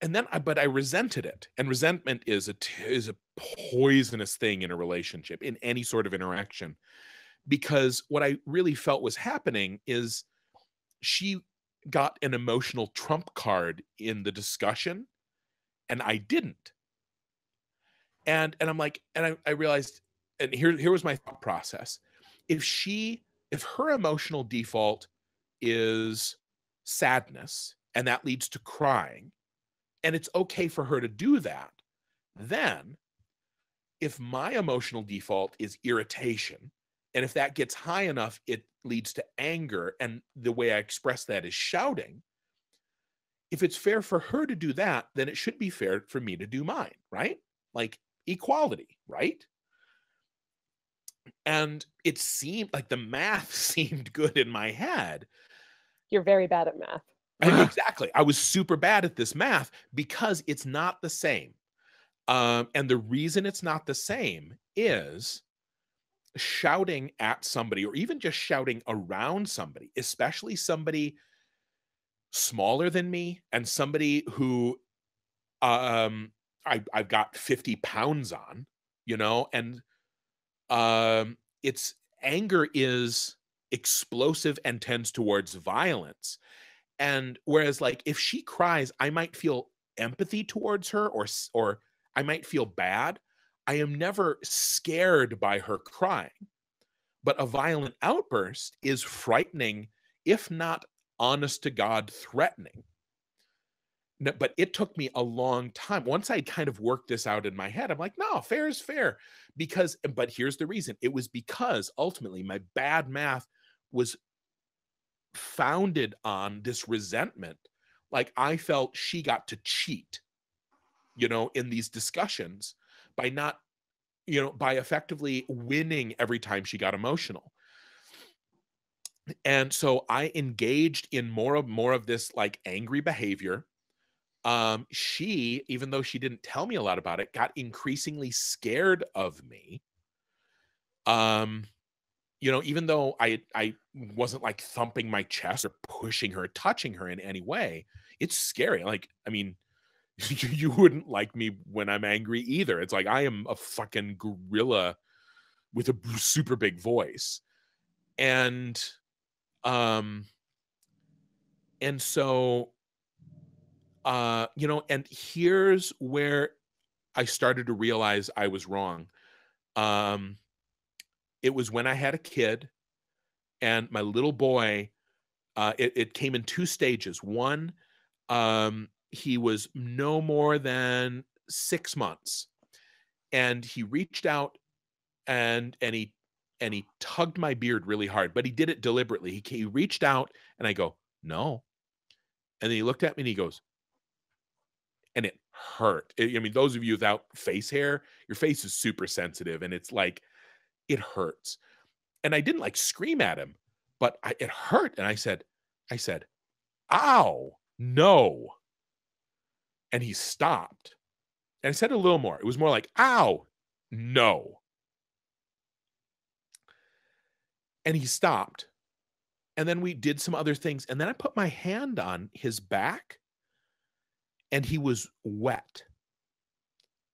and then I, but I resented it. And resentment is a, is a poisonous thing in a relationship, in any sort of interaction. Because what I really felt was happening is she got an emotional trump card in the discussion and I didn't. And and I'm like, and I, I realized, and here, here was my thought process. If she, if her emotional default is sadness, and that leads to crying, and it's okay for her to do that, then if my emotional default is irritation, and if that gets high enough, it leads to anger. And the way I express that is shouting. If it's fair for her to do that, then it should be fair for me to do mine, right? Like equality, right? And it seemed like the math seemed good in my head. You're very bad at math. Exactly. I was super bad at this math because it's not the same. Um, and the reason it's not the same is shouting at somebody or even just shouting around somebody, especially somebody smaller than me and somebody who um I, I've got 50 pounds on, you know, and um it's anger is explosive and tends towards violence. And whereas like if she cries, I might feel empathy towards her or or I might feel bad. I am never scared by her crying. But a violent outburst is frightening, if not honest to God threatening. No, but it took me a long time. Once I kind of worked this out in my head, I'm like, no, fair is fair. Because, but here's the reason it was because ultimately my bad math was founded on this resentment. Like I felt she got to cheat, you know, in these discussions by not, you know, by effectively winning every time she got emotional. And so I engaged in more of more of this like angry behavior um, she, even though she didn't tell me a lot about it, got increasingly scared of me. Um, you know, even though I I wasn't like thumping my chest or pushing her, touching her in any way, it's scary. Like, I mean, you wouldn't like me when I'm angry either. It's like I am a fucking gorilla with a super big voice. And um and so uh, you know, and here's where I started to realize I was wrong. Um, it was when I had a kid, and my little boy. Uh, it, it came in two stages. One, um, he was no more than six months, and he reached out and and he and he tugged my beard really hard, but he did it deliberately. He, he reached out, and I go, no. And then he looked at me and he goes, and it hurt. I mean, those of you without face hair, your face is super sensitive and it's like, it hurts. And I didn't like scream at him, but I, it hurt. And I said, I said, ow, no. And he stopped. And said a little more. It was more like, ow, no. And he stopped. And then we did some other things. And then I put my hand on his back and he was wet.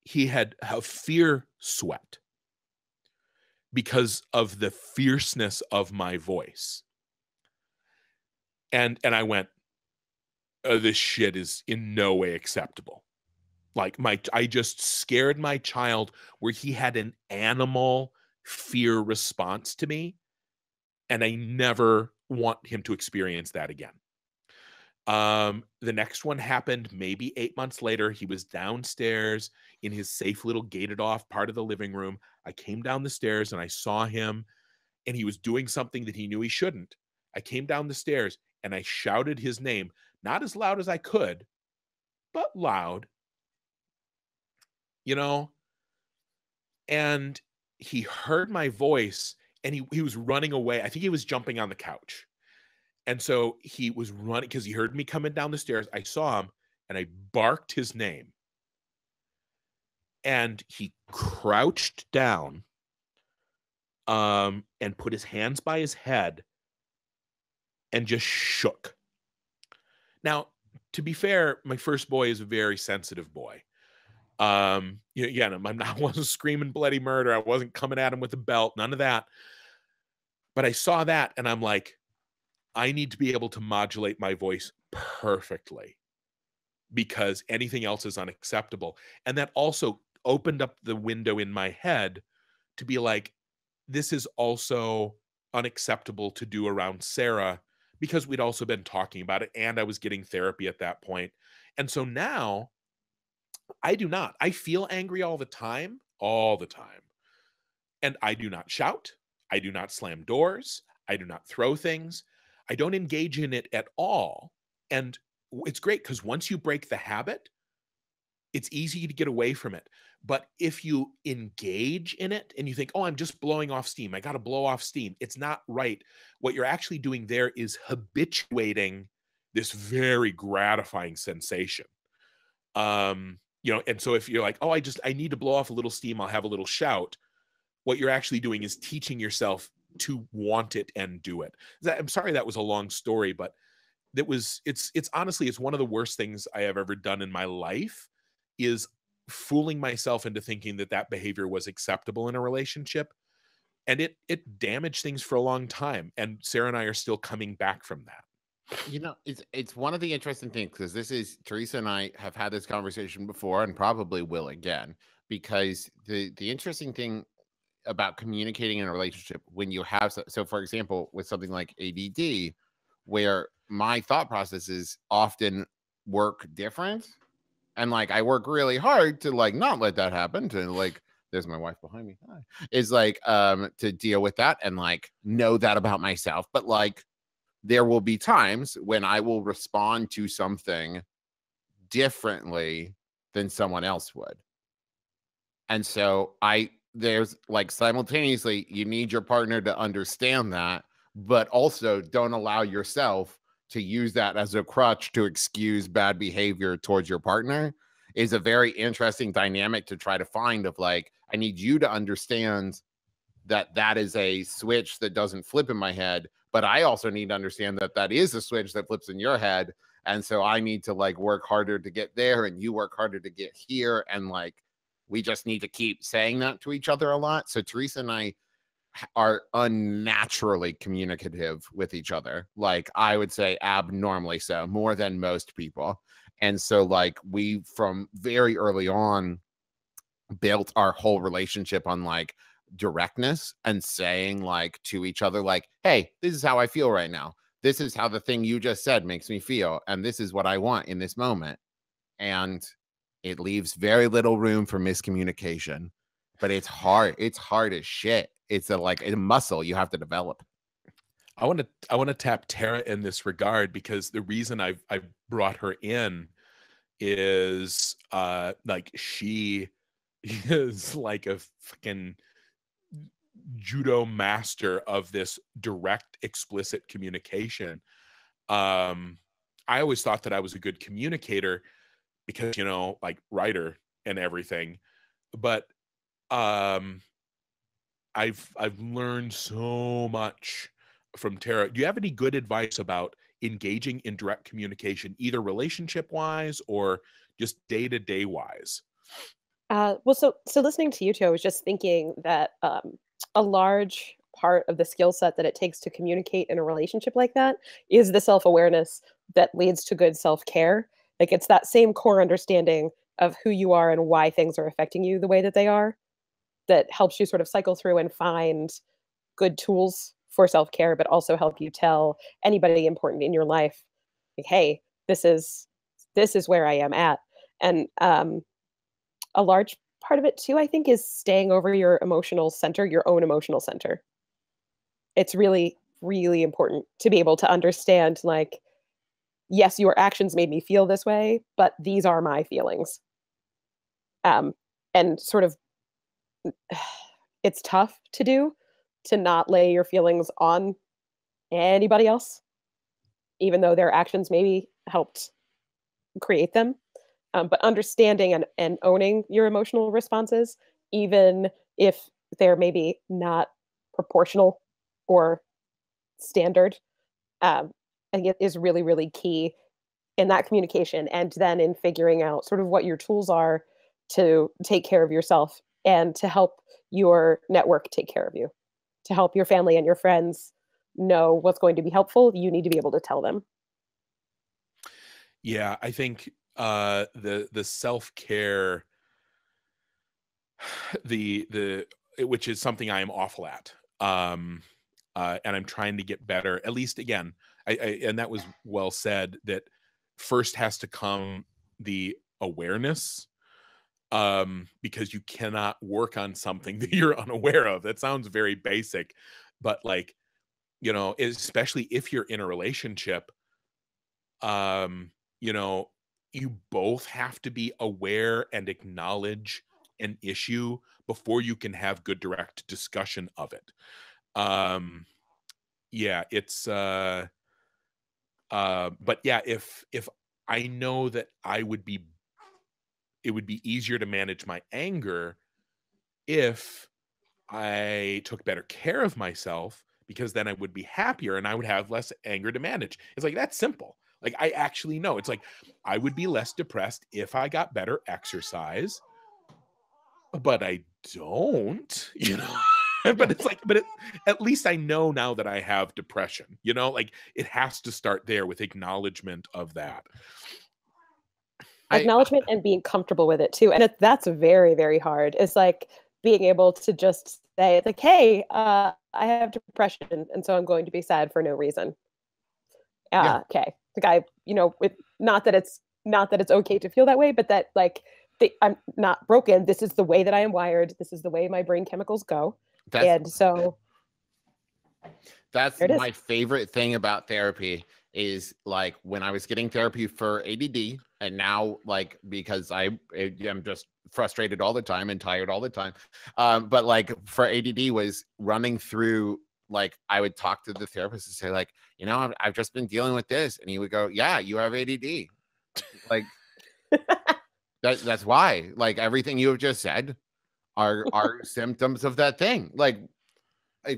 He had a fear sweat because of the fierceness of my voice. And and I went, oh, this shit is in no way acceptable. Like my I just scared my child where he had an animal fear response to me. And I never want him to experience that again. Um, the next one happened maybe eight months later. He was downstairs in his safe little gated off part of the living room. I came down the stairs and I saw him, and he was doing something that he knew he shouldn't. I came down the stairs and I shouted his name, not as loud as I could, but loud, you know. And he heard my voice and he, he was running away. I think he was jumping on the couch and so he was running because he heard me coming down the stairs. I saw him and I barked his name. And he crouched down um, and put his hands by his head and just shook. Now, to be fair, my first boy is a very sensitive boy. Um, you know, again, I'm not, I wasn't screaming bloody murder. I wasn't coming at him with a belt, none of that. But I saw that and I'm like, I need to be able to modulate my voice perfectly because anything else is unacceptable. And that also opened up the window in my head to be like, this is also unacceptable to do around Sarah because we'd also been talking about it and I was getting therapy at that point. And so now I do not. I feel angry all the time, all the time. And I do not shout. I do not slam doors. I do not throw things. I don't engage in it at all. And it's great because once you break the habit, it's easy to get away from it. But if you engage in it and you think, oh, I'm just blowing off steam, I got to blow off steam, it's not right. What you're actually doing there is habituating this very gratifying sensation. Um, you know, and so if you're like, oh, I just I need to blow off a little steam, I'll have a little shout. What you're actually doing is teaching yourself to want it and do it. I'm sorry that was a long story, but that was it's it's honestly it's one of the worst things I have ever done in my life is fooling myself into thinking that that behavior was acceptable in a relationship and it it damaged things for a long time and Sarah and I are still coming back from that. You know, it's it's one of the interesting things because this is Teresa and I have had this conversation before and probably will again. Because the the interesting thing about communicating in a relationship when you have so, so for example, with something like ADD, where my thought processes often work different, and like I work really hard to like not let that happen to like there's my wife behind me Hi. is like um to deal with that and like know that about myself but like there will be times when I will respond to something differently than someone else would. And so I there's like simultaneously you need your partner to understand that, but also don't allow yourself to use that as a crutch to excuse bad behavior towards your partner is a very interesting dynamic to try to find of like I need you to understand that that is a switch that doesn't flip in my head but I also need to understand that that is a switch that flips in your head. And so I need to like work harder to get there and you work harder to get here. And like, we just need to keep saying that to each other a lot. So Teresa and I are unnaturally communicative with each other. Like, I would say abnormally so, more than most people. And so, like, we from very early on built our whole relationship on like, directness and saying like to each other like hey this is how i feel right now this is how the thing you just said makes me feel and this is what i want in this moment and it leaves very little room for miscommunication but it's hard it's hard as shit it's a like a muscle you have to develop. I want to i want to tap thera in this regard because the reason i've i brought her in is uh like she is like a fucking judo master of this direct explicit communication. Um i always thought that i was a good communicator because you know like writer and everything but um i've i've learned so much from thera. Do you have any good advice about engaging in direct communication either relationship wise or just day to day wise uh, well, so so listening to you two, I was just thinking that um, a large part of the skill set that it takes to communicate in a relationship like that is the self-awareness that leads to good self-care. Like it's that same core understanding of who you are and why things are affecting you the way that they are that helps you sort of cycle through and find good tools for self-care but also help you tell anybody important in your life like hey this is this is where i am at and um, a large part of it too, I think, is staying over your emotional center, your own emotional center. It's really, really important to be able to understand, like, yes, your actions made me feel this way, but these are my feelings. Um, and sort of, it's tough to do to not lay your feelings on anybody else, even though their actions maybe helped create them. Um, but understanding and, and owning your emotional responses even if they're maybe not proportional or standard um, i think is really really key in that communication and then in figuring out sort of what your tools are to take care of yourself and to help your network take care of you. To help your family and your friends know what's going to be helpful you need to be able to tell them. Yeah i think uh the the self-care the the which is something i am awful at um uh and i'm trying to get better at least again I, I and that was well said that first has to come the awareness um because you cannot work on something that you're unaware of. That sounds very basic but like you know especially if you're in a relationship um you know you both have to be aware and acknowledge an issue before you can have good direct discussion of it. Um yeah it's uh uh but yeah if if i know that i would be it would be easier to manage my anger if i took better care of myself because then i would be happier and i would have less anger to manage it's like that's simple like I actually know. It's like I would be less depressed if I got better exercise, but I don't, you know. but it's like, but it, at least I know now that I have depression. You know, like it has to start there with acknowledgement of that. Acknowledgement and being comfortable with it too and it, that's very very hard. It's like being able to just say like hey uh, i have depression and so i'm going to be sad for no reason. Uh, Yeah. okay. Like i you know with not that it's not that it's okay to feel that way but that like the, i'm not broken. This is the way that i am wired. This is the way my brain chemicals go. That's and so That's There it is. my favorite thing about therapy is like when I was getting therapy for ADD and now like because I am just frustrated all the time and tired all the time. Um but like for ADD was running through like I would talk to the therapist and say like, you know, I've, I've just been dealing with this and he would go, "Yeah, you have ADD." like that, that's why like everything you have just said are are symptoms of that thing. Like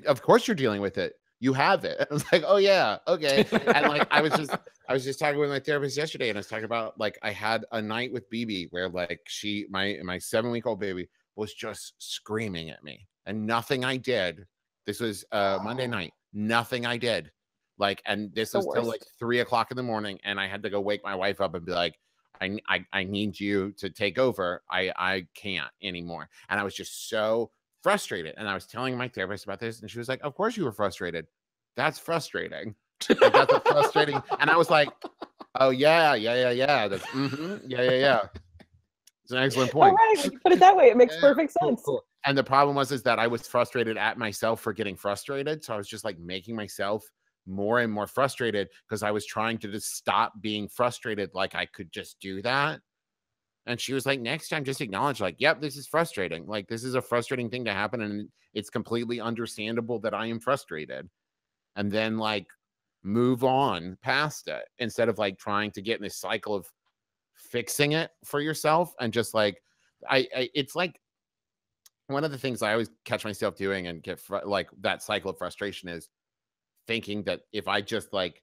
of course you're dealing with it. You have it. I was like, oh yeah, okay. And like I was just I was just talking with my therapist yesterday and I was talking about like I had a night with Bebe where like she my my seven week old baby was just screaming at me and nothing I did. This was uh Monday night. Nothing I did. Like and this The was till like three o'clock in the morning and I had to go wake my wife up and be like, I, I, I need you to take over. I I can't anymore. And I was just so frustrated. And I was telling my therapist about this, and she was like, "Of course you were frustrated. That's frustrating. Like, that's a frustrating." And I was like, "Oh yeah, yeah, yeah, yeah. That's mhm, yeah, yeah, yeah." It's an excellent point. right when you put it that way it makes Yeah, perfect cool, sense cool. And the problem was is that I was frustrated at myself for getting frustrated. So I was just like making myself more and more frustrated because I was trying to just stop being frustrated like I could just do that. And she was like, next time, just acknowledge, like, yep, this is frustrating. Like, this is a frustrating thing to happen. And it's completely understandable that I am frustrated. And then, like, move on past it instead of like trying to get in this cycle of fixing it for yourself and just like, I, I it's like one of the things I always catch myself doing and get fr- like that cycle of frustration is thinking that if I just like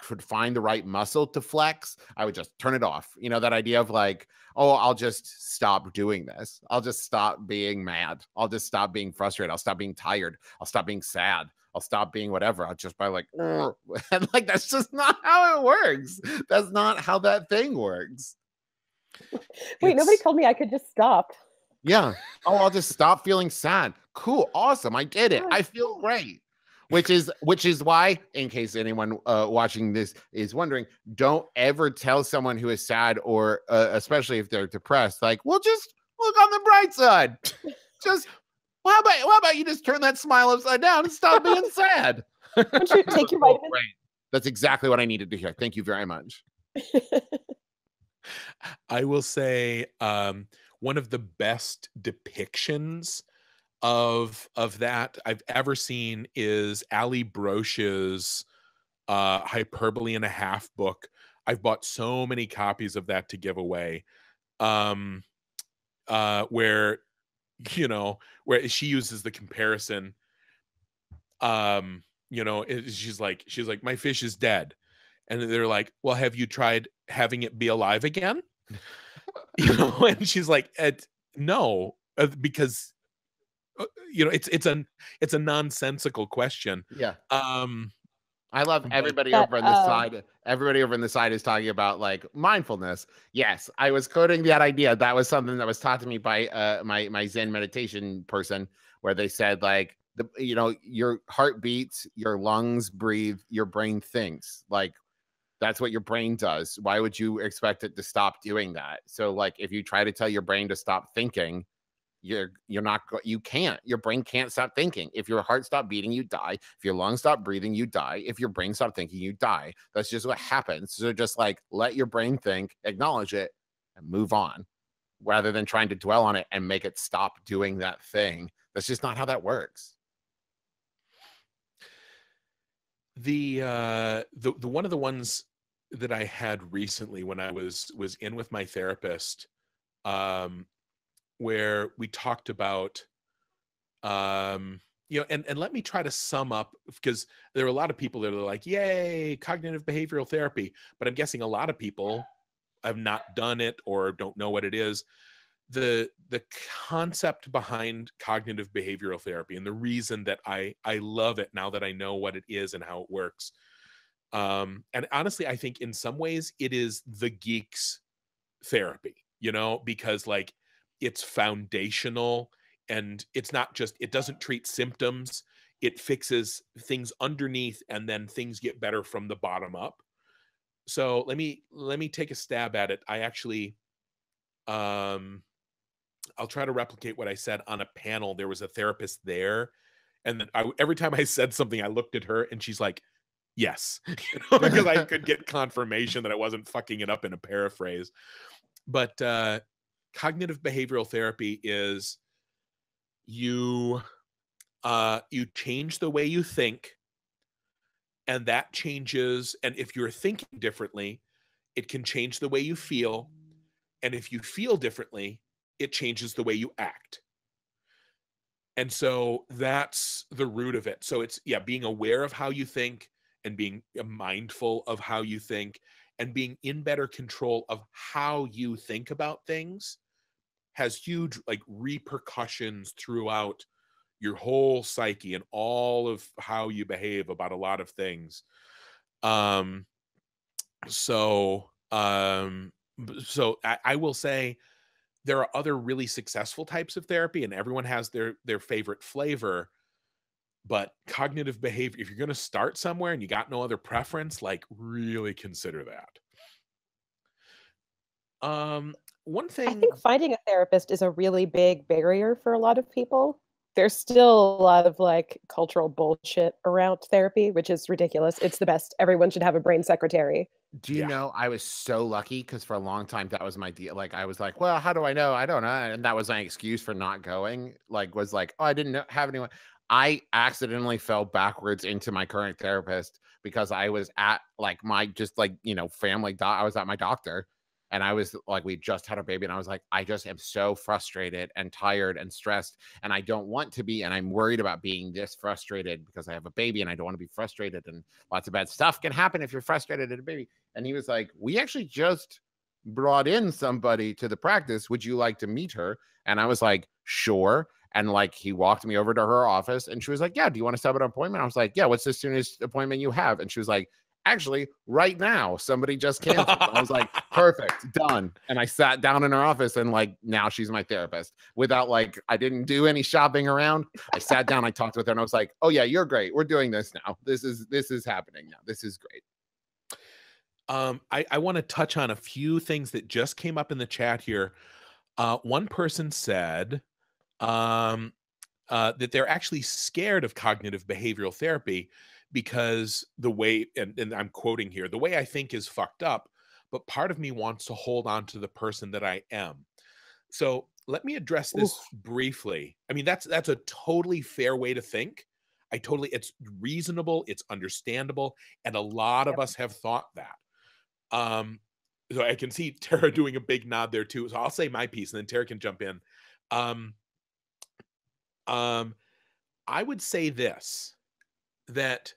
could find the right muscle to flex, I would just turn it off. You know, that idea of like, oh, I'll just stop doing this. I'll just stop being mad. I'll just stop being frustrated. I'll stop being tired. I'll stop being sad. I'll stop being whatever. I'll just by like, "Ugh." and like that's just not how it works. That's not how that thing works. wait nobody told me i could just stop Yeah. Oh, I'll just stop feeling sad. Cool. Awesome. I did it. I feel great. Which is which is why, in case anyone uh, watching this is wondering, don't ever tell someone who is sad or uh, especially if they're depressed, like, well, just look on the bright side. Just well, how about how about you just turn that smile upside down and stop being sad? You take your Oh, vitamins great. That's exactly what I needed to hear. Thank you very much. I will say um, one of the best depictions of of that I've ever seen is Allie Brosh's uh, hyperbole and a half book. I've bought so many copies of that to give away. Um, uh, where you know where she uses the comparison. Um, you know, it, she's like she's like my fish is dead, and they're like, well, have you tried having it be alive again? you know, and she's like, no, uh, because you know it's it's a it's a nonsensical question. Yeah. Um, I love everybody that, over on the uh, side. Everybody over on the side is talking about like mindfulness. Yes, I was quoting that idea. That was something that was taught to me by uh, my my Zen meditation person, where they said like the you know your heart beats, your lungs breathe, your brain thinks. Like that's what your brain does. Why would you expect it to stop doing that? So like if you try to tell your brain to stop thinking, you're you're not you can't your brain can't stop thinking. If your heart stop beating you die. If your lungs stop breathing you die. If your brain stop thinking you die. That's just what happens. So just like let your brain think acknowledge it and move on rather than trying to dwell on it and make it stop doing that thing. That's just not how that works. The uh the, the one of the ones that i had recently when i was was in with my therapist um where we talked about um you know and and let me try to sum up because there are a lot of people that are like yay cognitive behavioral therapy but i'm guessing a lot of people have not done it or don't know what it is the the concept behind cognitive behavioral therapy and the reason that I I love it now that I know what it is and how it works. Um, and honestly, I think in some ways it is the geeks therapy, you know, because like it's foundational and it's not just it doesn't treat symptoms. It fixes things underneath and then things get better from the bottom up. So let me let me take a stab at it. I actually um i'll try to replicate what i said on a panel. There was a therapist there and then I, every time i said something i looked at her and she's like yes. You know, because i could get confirmation that i wasn't fucking it up in a paraphrase. But uh cognitive behavioral therapy is you uh you change the way you think and that changes and if you're thinking differently it can change the way you feel and if you feel differently it changes the way you act. And so that's the root of it. So it's yeah being aware of how you think and being uh, mindful of how you think and being in better control of how you think about things has huge like repercussions throughout your whole psyche and all of how you behave about a lot of things. Um so um so I, I will say there are other really successful types of therapy and everyone has their their favorite flavor but cognitive behavior if you're going to start somewhere and you got no other preference like really consider that. Um one thing I think finding a therapist is a really big barrier for a lot of people. There's still a lot of like cultural bullshit around therapy, which is ridiculous. It's the best. Everyone should have a brain secretary. Do you Yeah. know I was so lucky because for a long time that was my deal. Like I was like, well, how do I know? I don't know, and that was my excuse for not going. Like was like, oh, I didn't know, have anyone. I accidentally fell backwards into my current therapist because I was at like my just like you know family. doc. I was at my doctor, and I was like, we just had a baby, and I was like, I just am so frustrated and tired and stressed, and I don't want to be, and I'm worried about being this frustrated because I have a baby, and I don't want to be frustrated, and lots of bad stuff can happen if you're frustrated at a baby. And he was like, we actually just brought in somebody to the practice. Would you like to meet her? And I was like, sure. And like he walked me over to her office and she was like, Yeah, do you want to set up an appointment? I was like, Yeah, what's the soonest appointment you have? And she was like, Actually, right now, somebody just canceled. I was like, Perfect, done. And I sat down in her office and like now she's my therapist without like I didn't do any shopping around. I sat down, I talked with her, and I was like, Oh yeah, you're great. We're doing this now. This is this is happening now. This is great. Um, I, I want to touch on a few things that just came up in the chat here. Uh, one person said um, uh, that they're actually scared of cognitive behavioral therapy because the way, and, and I'm quoting here, the way I think is fucked up, but part of me wants to hold on to the person that I am. So let me address this briefly. I mean, that's that's a totally fair way to think. I totally, it's reasonable, it's understandable, and a lot of us have thought that. Um, so I can see Thera doing a big nod there too. So I'll say my piece, and then Thera can jump in. Um, um, I would say this that,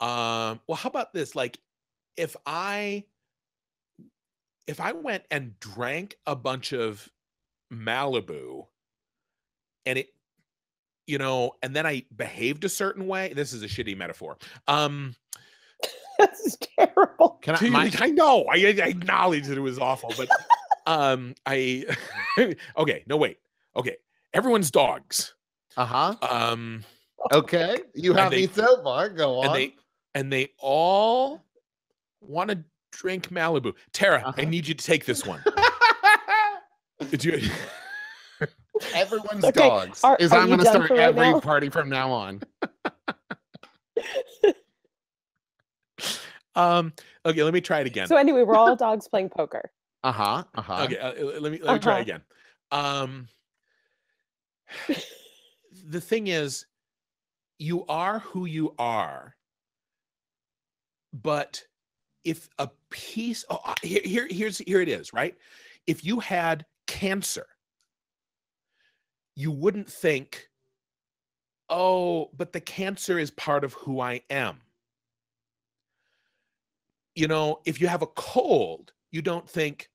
um, well, how about this? Like, if I if I went and drank a bunch of Malibu, and it, you know, and then I behaved a certain way. This is a shitty metaphor. Um, That's terrible. Can I Dude, my, I know. I, I acknowledge that it was awful, but um, I okay. No, wait. Okay, everyone's dogs. uh-huh. Um, Okay. You have they- me so far. Go on. and they and they all want to drink Malibu. Thera, I Uh-huh. need you to take this one. You? Everyone's Okay, dogs are- is are I'm going to start right every now? party from now on. um. Okay, let me try it again. So anyway, we're all dogs playing poker. Uh huh. Uh huh. Okay, uh, let me let me try Uh-huh. again. Um, the thing is, you are who you are, but if a piece, oh, here, here, here's here it is, right? If you had cancer, you wouldn't think, oh, but the cancer is part of who I am. You know, if you have a cold, you don't think,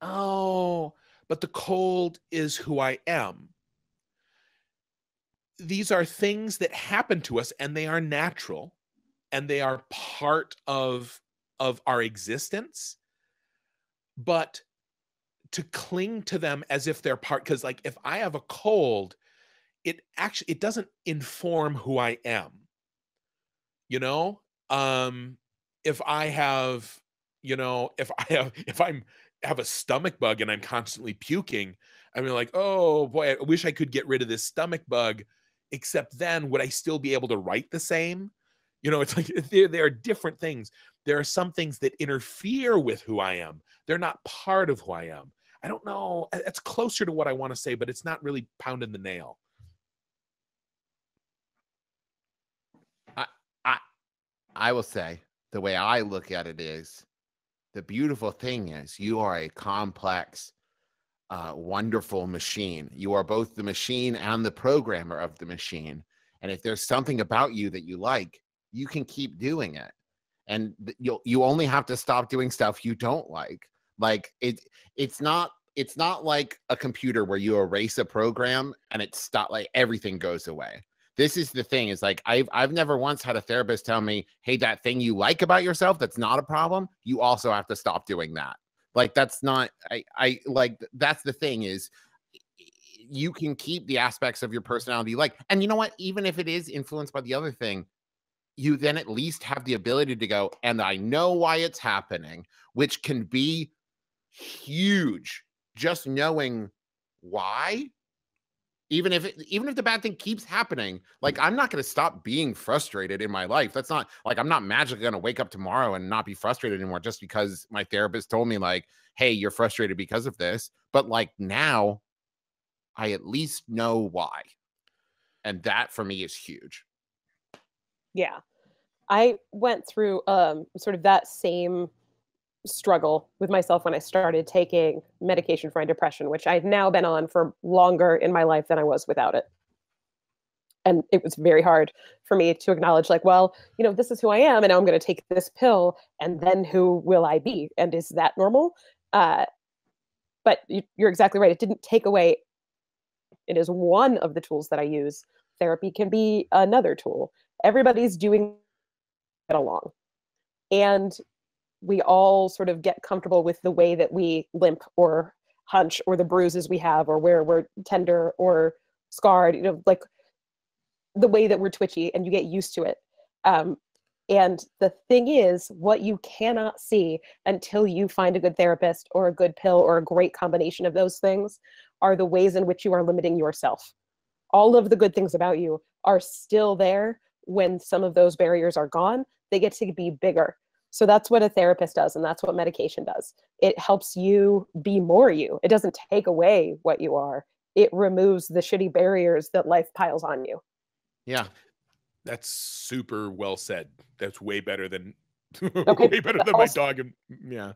oh, but the cold is who I am. These are things that happen to us and they are natural and they are part of of our existence. But to cling to them as if they're part because like if I have a cold, it actually it doesn't inform who I am. You know? Um if I have, you know, if I have if I'm have a stomach bug and I'm constantly puking, I mean, like, oh boy, I wish I could get rid of this stomach bug. Except then, would I still be able to write the same? You know, it's like there, there are different things. There are some things that interfere with who I am. They're not part of who I am. I don't know. That's closer to what I want to say, but it's not really pounding the nail. I, I, will say the way I look at it is the beautiful thing is you are a complex uh, wonderful machine you are both the machine and the programmer of the machine and if there's something about you that you like you can keep doing it and you you only have to stop doing stuff you don't like. Like it it's not it's not like a computer where you erase a program and it's not like everything goes away. This is the thing is like I've I've never once had a therapist tell me, "Hey, that thing you like about yourself that's not a problem, you also have to stop doing that." Like that's not I I like that's the thing is you can keep the aspects of your personality like. And you know what? Even if it is influenced by the other thing you then at least have the ability to go and I know why it's happening which can be huge. Just knowing why even if it, even if the bad thing keeps happening like mm. i'm not going to stop being frustrated in my life. That's not like i'm not magically going to wake up tomorrow and not be frustrated anymore just because my therapist told me like hey you're frustrated because of this but like now i at least know why. And that for me is huge. Yeah i went through um sort of that same struggle with myself when I started taking medication for my depression, which I've now been on for longer in my life than I was without it. And it was very hard for me to acknowledge, like, well, you know, this is who I am, and now I'm going to take this pill, and then who will I be? And is that normal? Uh, but you're exactly right. It didn't take away. It is one of the tools that I use. Therapy can be another tool. Everybody's doing it along. And we all sort of get comfortable with the way that we limp or hunch or the bruises we have or where we're tender or scarred you know like the way that we're twitchy and you get used to it um, and the thing is what you cannot see until you find a good therapist or a good pill or a great combination of those things are the ways in which you are limiting yourself all of the good things about you are still there when some of those barriers are gone they get to be bigger so that's what a therapist does, and that's what medication does. It helps you be more you. It doesn't take away what you are, it removes the shitty barriers that life piles on you. Yeah. That's super well said. That's way better than okay. way better than also, my dog. And yeah.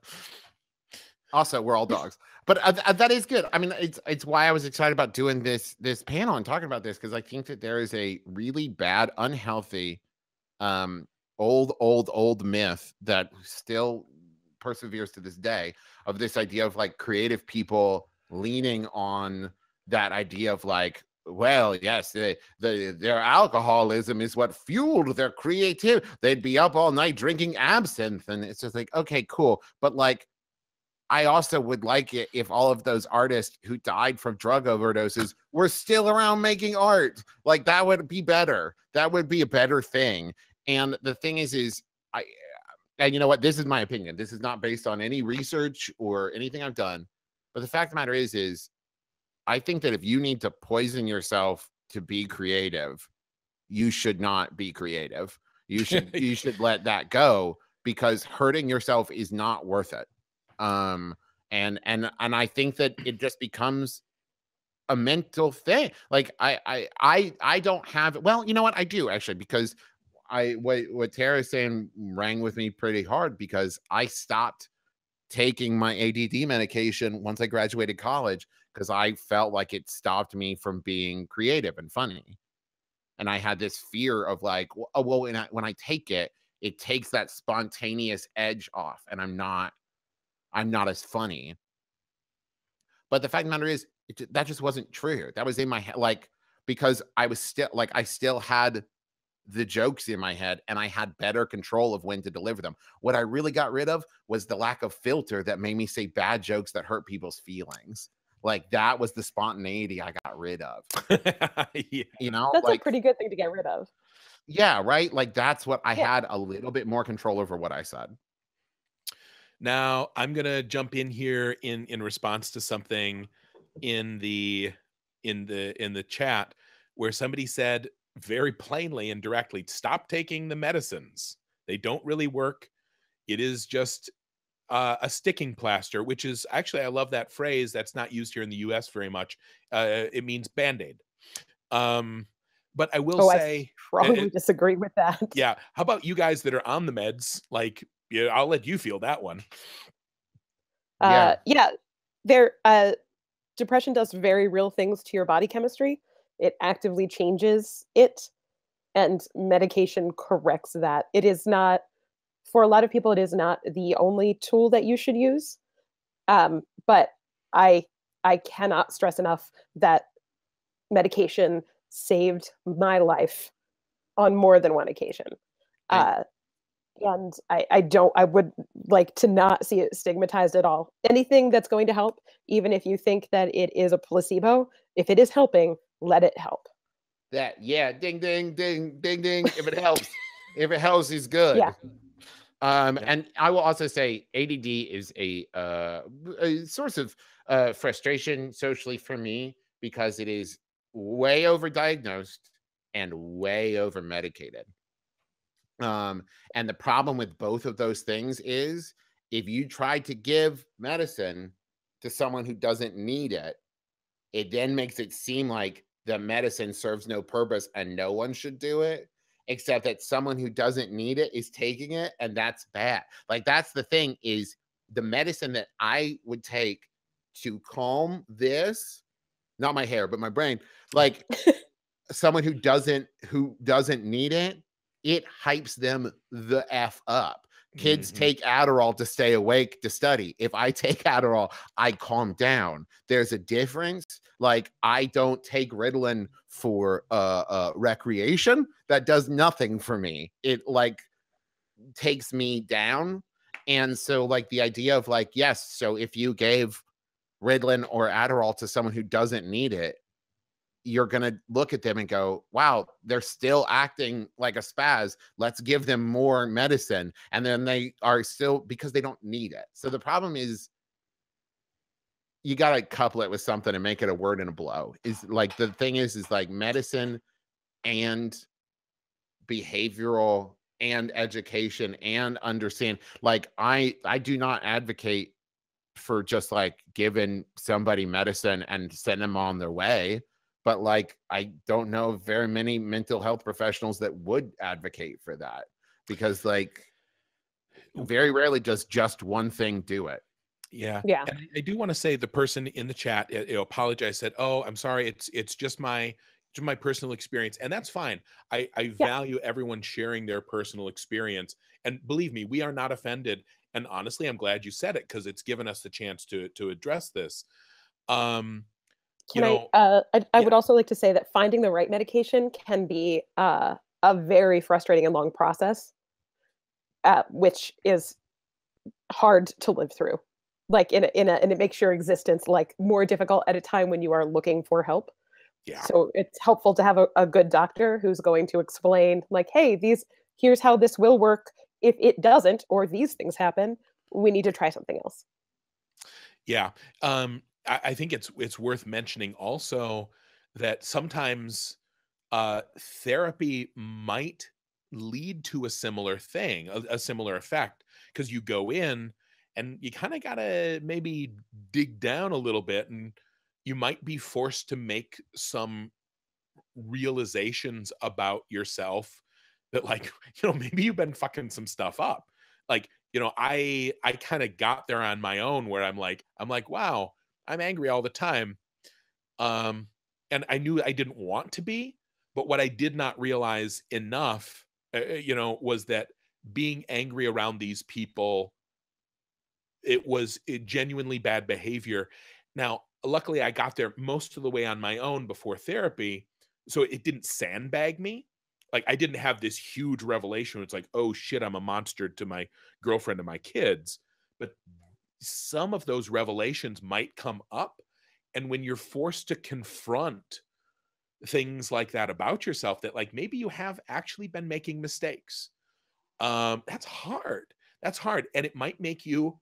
Also, we're all dogs, but uh, that is good. I mean, it's it's why I was excited about doing this this panel and talking about this because I think that there is a really bad, unhealthy um old, old, old myth that still perseveres to this day of this idea of like creative people leaning on that idea of like well yes the, the their alcoholism is what fueled their creativity they'd be up all night drinking absinthe and it's just like okay cool but like i also would like it if all of those artists who died from drug overdoses were still around making art like that would be better that would be a better thing and the thing is, is I, and you know what? This is my opinion. This is not based on any research or anything I've done. But the fact of the matter is, is I think that if you need to poison yourself to be creative, you should not be creative. You should you should let that go because hurting yourself is not worth it. Um and and and I think that it just becomes a mental thing. Like I I I I don't have well, you know what? I do actually because I what what Thera's saying rang with me pretty hard because I stopped taking my ADD medication once I graduated college because I felt like it stopped me from being creative and funny. And I had this fear of like, oh, well, when I, when I take it, it takes that spontaneous edge off, and I'm not, I'm not as funny. But the fact of the matter is, it, that just wasn't true. That was in my head, like because I was still like I still had the jokes in my head and I had better control of when to deliver them. What I really got rid of was the lack of filter that made me say bad jokes that hurt people's feelings. Like that was the spontaneity I got rid of. yeah. You know, That's like a pretty good thing to get rid of. yeah, right. Like that's what I Yeah. had a little bit more control over what I said. Now I'm gonna jump in here in in response to something in the in the in the chat where somebody said very plainly and directly, stop taking the medicines. They don't really work. It is just uh, a sticking plaster, which is actually I love that phrase. That's not used here in the U.S. very much. Uh, it means band aid. Um, but I will Oh, I say, Strongly it- disagree with that. yeah. How about you guys that are on the meds? Like, yeah, I'll let you feel that one. Uh, yeah. There, uh, depression does very real things to your body chemistry. It actively changes it, and medication corrects that. It is not, for a lot of people, it is not the only tool that you should use. Um, but I, I cannot stress enough that medication saved my life on more than one occasion. I- Uh, and I, I don't i would like to not see it stigmatized at all anything that's going to help even if you think that it is a placebo if it is helping let it help That yeah, ding ding ding ding ding. If it helps, if it helps, is good. Yeah. Um, Yeah. and I will also say ADD is a uh a source of uh frustration socially for me because it is way overdiagnosed and way over medicated. Um, and the problem with both of those things is if you try to give medicine to someone who doesn't need it, it then makes it seem like the medicine serves no purpose and no one should do it except that someone who doesn't need it is taking it and that's bad. Like that's the thing is the medicine that i would take to calm this not my hair but my brain like someone who doesn't who doesn't need it it hypes them the f up kids Mhm. take adderall to stay awake to study. If i take adderall i calm down. There's a difference. Like i don't take ritalin for uh, uh recreation. That does nothing for me. It like takes me down. And so like the idea of like yes so if you gave ritalin or adderall to someone who doesn't need it you're going to look at them and go, wow, they're still acting like a spaz. Let's give them more medicine. And then they are still because they don't need it. So the problem is you got to couple it with something and make it a word and a blow. Is oh, like the thing is, is like medicine and behavioral and education and understand like i i do not advocate for just like giving somebody medicine and send them on their way but like i don't know very many mental health professionals that would advocate for that because like very rarely does just one thing do it Yeah. yeah And I- I do want to say the person in the chat you know, apologized, said, "Oh, I'm sorry. It's it's just my just my personal experience, and that's fine. I I Yeah. value everyone sharing their personal experience, and believe me, we are not offended. And honestly, I'm glad you said it because it's given us the chance to to address this. Um, you Can know, I, uh, I, I yeah. would also like to say that finding the right medication can be uh, a very frustrating and long process, uh, which is hard to live through. Like in a, in a, and it makes your existence like more difficult at a time when you are looking for help. yeah, So it's helpful to have a, a good doctor who's going to explain, like, hey, these here's how this will work. If it doesn't, or these things happen, we need to try something else. Yeah. Um, I, I think it's it's worth mentioning also that sometimes uh, therapy might lead to a similar thing, a, a similar effect, because you go in and you kind of gotta maybe dig down a little bit, and you might be forced to make some realizations about yourself that like you know maybe you've been fucking some stuff up. Like you know i i kind of got there on my own where i'm like i'm like wow i'm angry all the time um and i knew i didn't want to be but what i did not realize enough uh, uh, you know was that being angry around these people it was genuinely bad behavior now luckily I got there most of the way on my own before therapy. So it didn't sandbag me. Like I didn't have this huge revelation. It's like, oh shit, I'm a monster to my girlfriend and my kids. But some of those revelations might come up. And when you're forced to confront things like that about yourself, that like maybe you have actually been making mistakes, um, that's hard. That's hard. And it might make you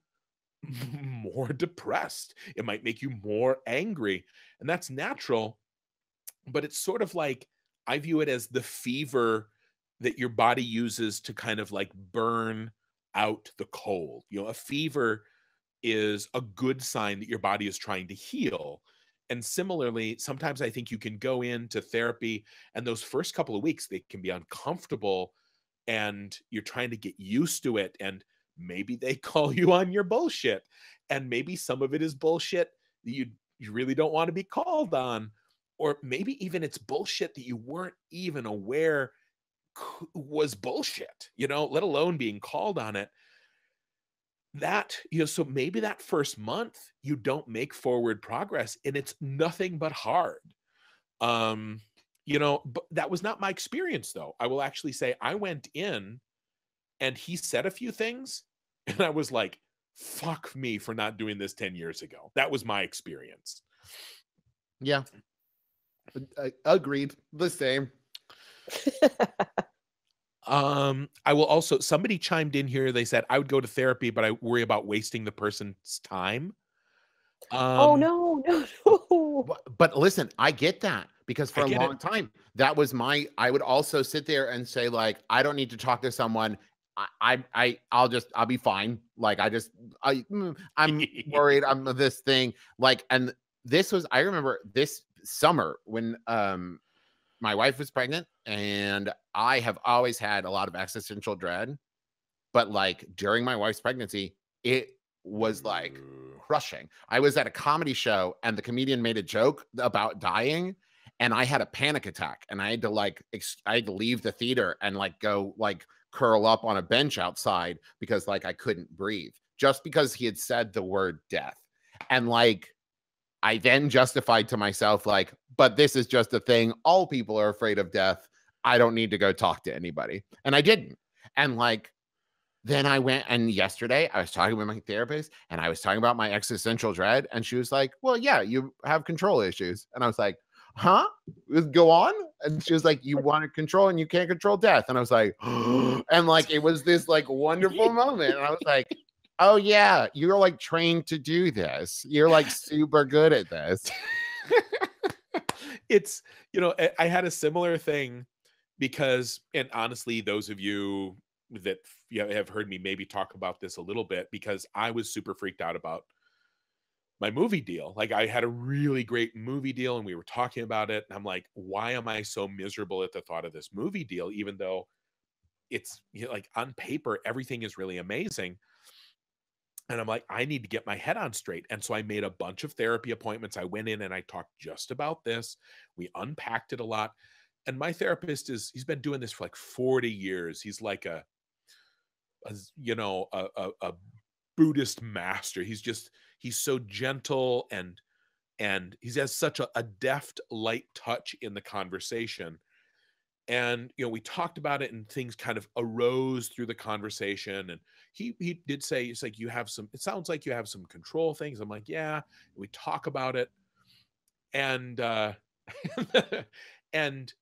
more depressed. It might make you more angry. And that's natural. But it's sort of like I view it as the fever that your body uses to kind of like burn out the cold. You know, a fever is a good sign that your body is trying to heal. And similarly, sometimes I think you can go into therapy and those first couple of weeks, they can be uncomfortable and you're trying to get used to it. And maybe they call you on your bullshit. And maybe some of it is bullshit that you, you really don't want to be called on. Or maybe even it's bullshit that you weren't even aware was bullshit, you know, let alone being called on it that you know so maybe that first month you don't make forward progress and it's nothing but hard. Um you know but that was not my experience though. I will actually say i went in and he said a few things and i was like fuck me for not doing this 10 years ago. That was my experience. Yeah. Agreed. The same Um, I will also somebody chimed in here. They said I would go to therapy, but I worry about wasting the person's time. oh um no, no, no. But, but listen, I get that because for a long it. time that was my. I would also sit there and say like, I don't need to talk to someone. I, I, I I'll just, I'll be fine. Like I just, I, mm, I'm worried. I'm this thing. Like, and this was, I remember this summer when um my wife was pregnant and I have always had a lot of existential dread. But like during my wife's pregnancy, it was like crushing. I was at a comedy show and the comedian made a joke about dying and I had a panic attack and I had to like ex- I had to leave the theater and like go like curl up on a bench outside because like I couldn't breathe just because he had said the word death. And like I then justified to myself, like, but this is just a thing. All people are afraid of death. I don't need to go talk to anybody. And I didn't. And like, then I went and yesterday I was talking with my therapist and I was talking about my existential dread. And she was like, Well, yeah, you have control issues. And I was like, Huh? Go on. And she was like, You want to control and you can't control death. And I was like, And like, it was this like wonderful moment. And I was like, oh yeah, you're like trained to do this. You're like super good at this. it's you know I had a similar thing because and honestly those of you that you have heard me maybe talk about this a little bit because I was super freaked out about my movie deal. Like I had a really great movie deal and we were talking about it and I'm like why am I so miserable at the thought of this movie deal even though it's you know, like on paper everything is really amazing and I'm like, I need to get my head on straight. And so I made a bunch of therapy appointments. I went in and I talked just about this. We unpacked it a lot. And my therapist is, he's been doing this for like 40 years. He's like a, a you know, a, a, a Buddhist master. He's just, he's so gentle and, and he has such a, a deft, light touch in the conversation and you know we talked about it and things kind of arose through the conversation and he he did say it's like you have some it sounds like you have some control things i'm like yeah we talk about it and uh and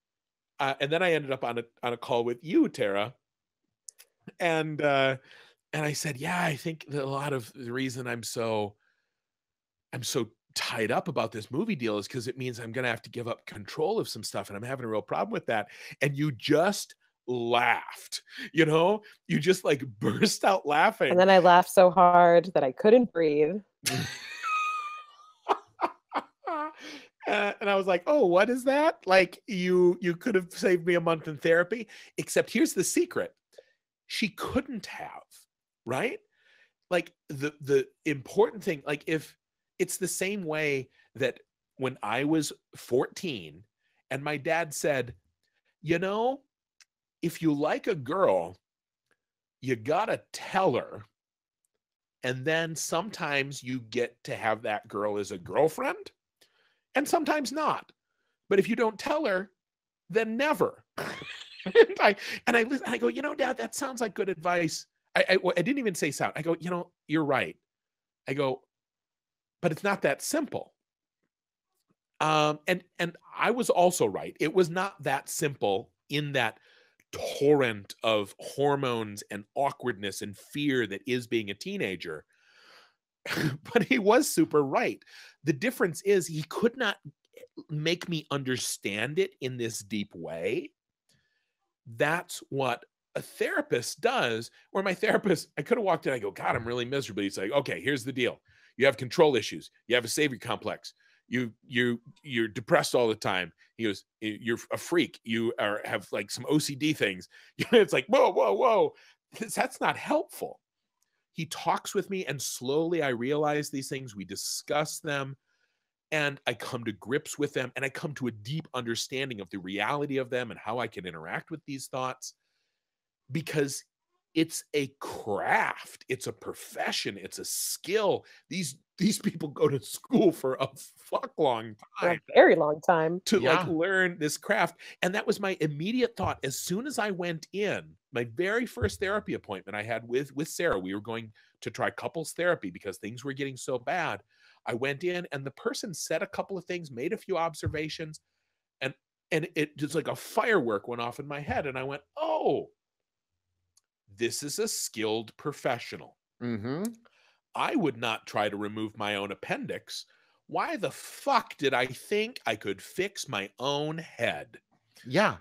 uh, and then i ended up on a on a call with you thera and uh and i said yeah i think a lot of the reason i'm so i'm so tied up about this movie deal is because it means I'm going to have to give up control of some stuff. And I'm having a real problem with that. And you just laughed, you know, you just like burst out laughing. And then I laughed so hard that I couldn't breathe. Uh, and I was like, "Oh, what is that? Like you you could have saved me a month in therapy, except here's the secret. She couldn't have, right? Like the the important thing like if it's the same way that when I was 14 and my dad said, you know, if you like a girl, you got to tell her And then sometimes you get to have that girl as a girlfriend, and sometimes not. But if you don't tell her, then never. and I and I listen, I go, you know, Dad, that sounds like good advice. I, I I didn't even say sound. I go, you know, you're right. I go, but it's not that simple. Um, and and I was also right. It was not that simple in that torrent of hormones and awkwardness and fear that is being a teenager. but he was super right. The difference is he could not make me understand it in this deep way. That's what a therapist does. Where my therapist, I could have walked in, I go, God, I'm really miserable. He's like, okay, here's the deal. You have control issues. You have a savior complex. You you you're depressed all the time. He goes you're a freak. You are have like some ocd things. It's like whoa whoa whoa. That's not helpful. He talks with me and slowly i realize these things. We discuss them and i come to grips with them and i come to a deep understanding of the reality of them and how i can interact with these thoughts because it's a craft it's a profession it's a skill. These these people go to school for a fuck long time a very long time. to yeah. like learn this craft and that was my immediate thought as soon as i went in my very first therapy appointment i had with with sarah we were going to try couples therapy because things were getting so bad. I went in and the person said a couple of things made a few observations and and it just like a firework went off in my head and i went oh this is a skilled professional. Mm-hmm. I would not try to remove my own appendix. Why the fuck did I think I could fix my own head? Yeah.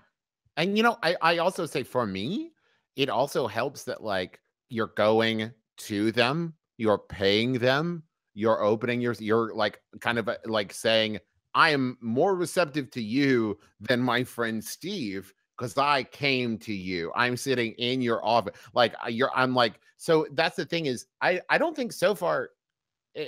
And you know, I, I also say for me, it also helps that like you're going to them, you're paying them, you're opening your you're like kind of uh, like saying, I am more receptive to you than my friend Steve because I came to you. I'm sitting in your office. Like you're, I'm like, so that's the thing is, I, I don't think so far,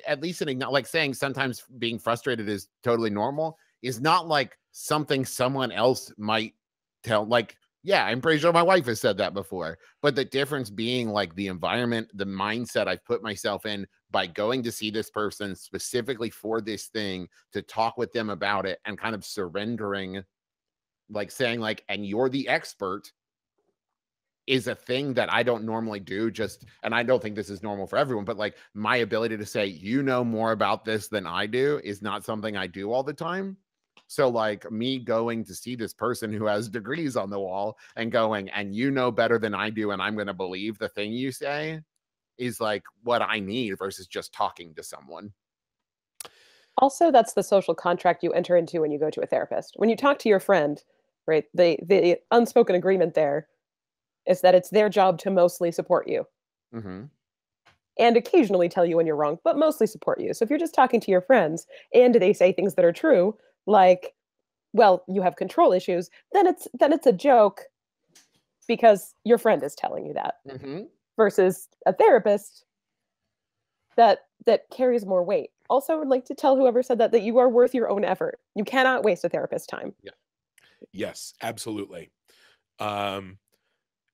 at least in like saying sometimes being frustrated is totally normal is not like something someone else might tell. Like, yeah, I'm pretty sure my wife has said that before. But the difference being like the environment, the mindset I've put myself in by going to see this person specifically for this thing to talk with them about it and kind of surrendering like saying like and you're the expert is a thing that I don't normally do just and I don't think this is normal for everyone but like my ability to say you know more about this than I do is not something I do all the time. So like me going to see this person who has degrees on the wall and going and you know better than I do and I'm going to believe the thing you say is like what I need versus just talking to someone. Also that's the social contract you enter into when you go to a therapist. When you talk to your friend right? The the unspoken agreement there is that it's their job to mostly support you. Mm-hmm. And occasionally tell you when you're wrong, but mostly support you. So if you're just talking to your friends and they say things that are true, like, well, you have control issues, then it's then it's a joke because your friend is telling you that. Mm-hmm. Versus a therapist that that carries more weight. Also, would like to tell whoever said that that you are worth your own effort. You cannot waste a therapist's time. Yeah. Yes, absolutely. Um,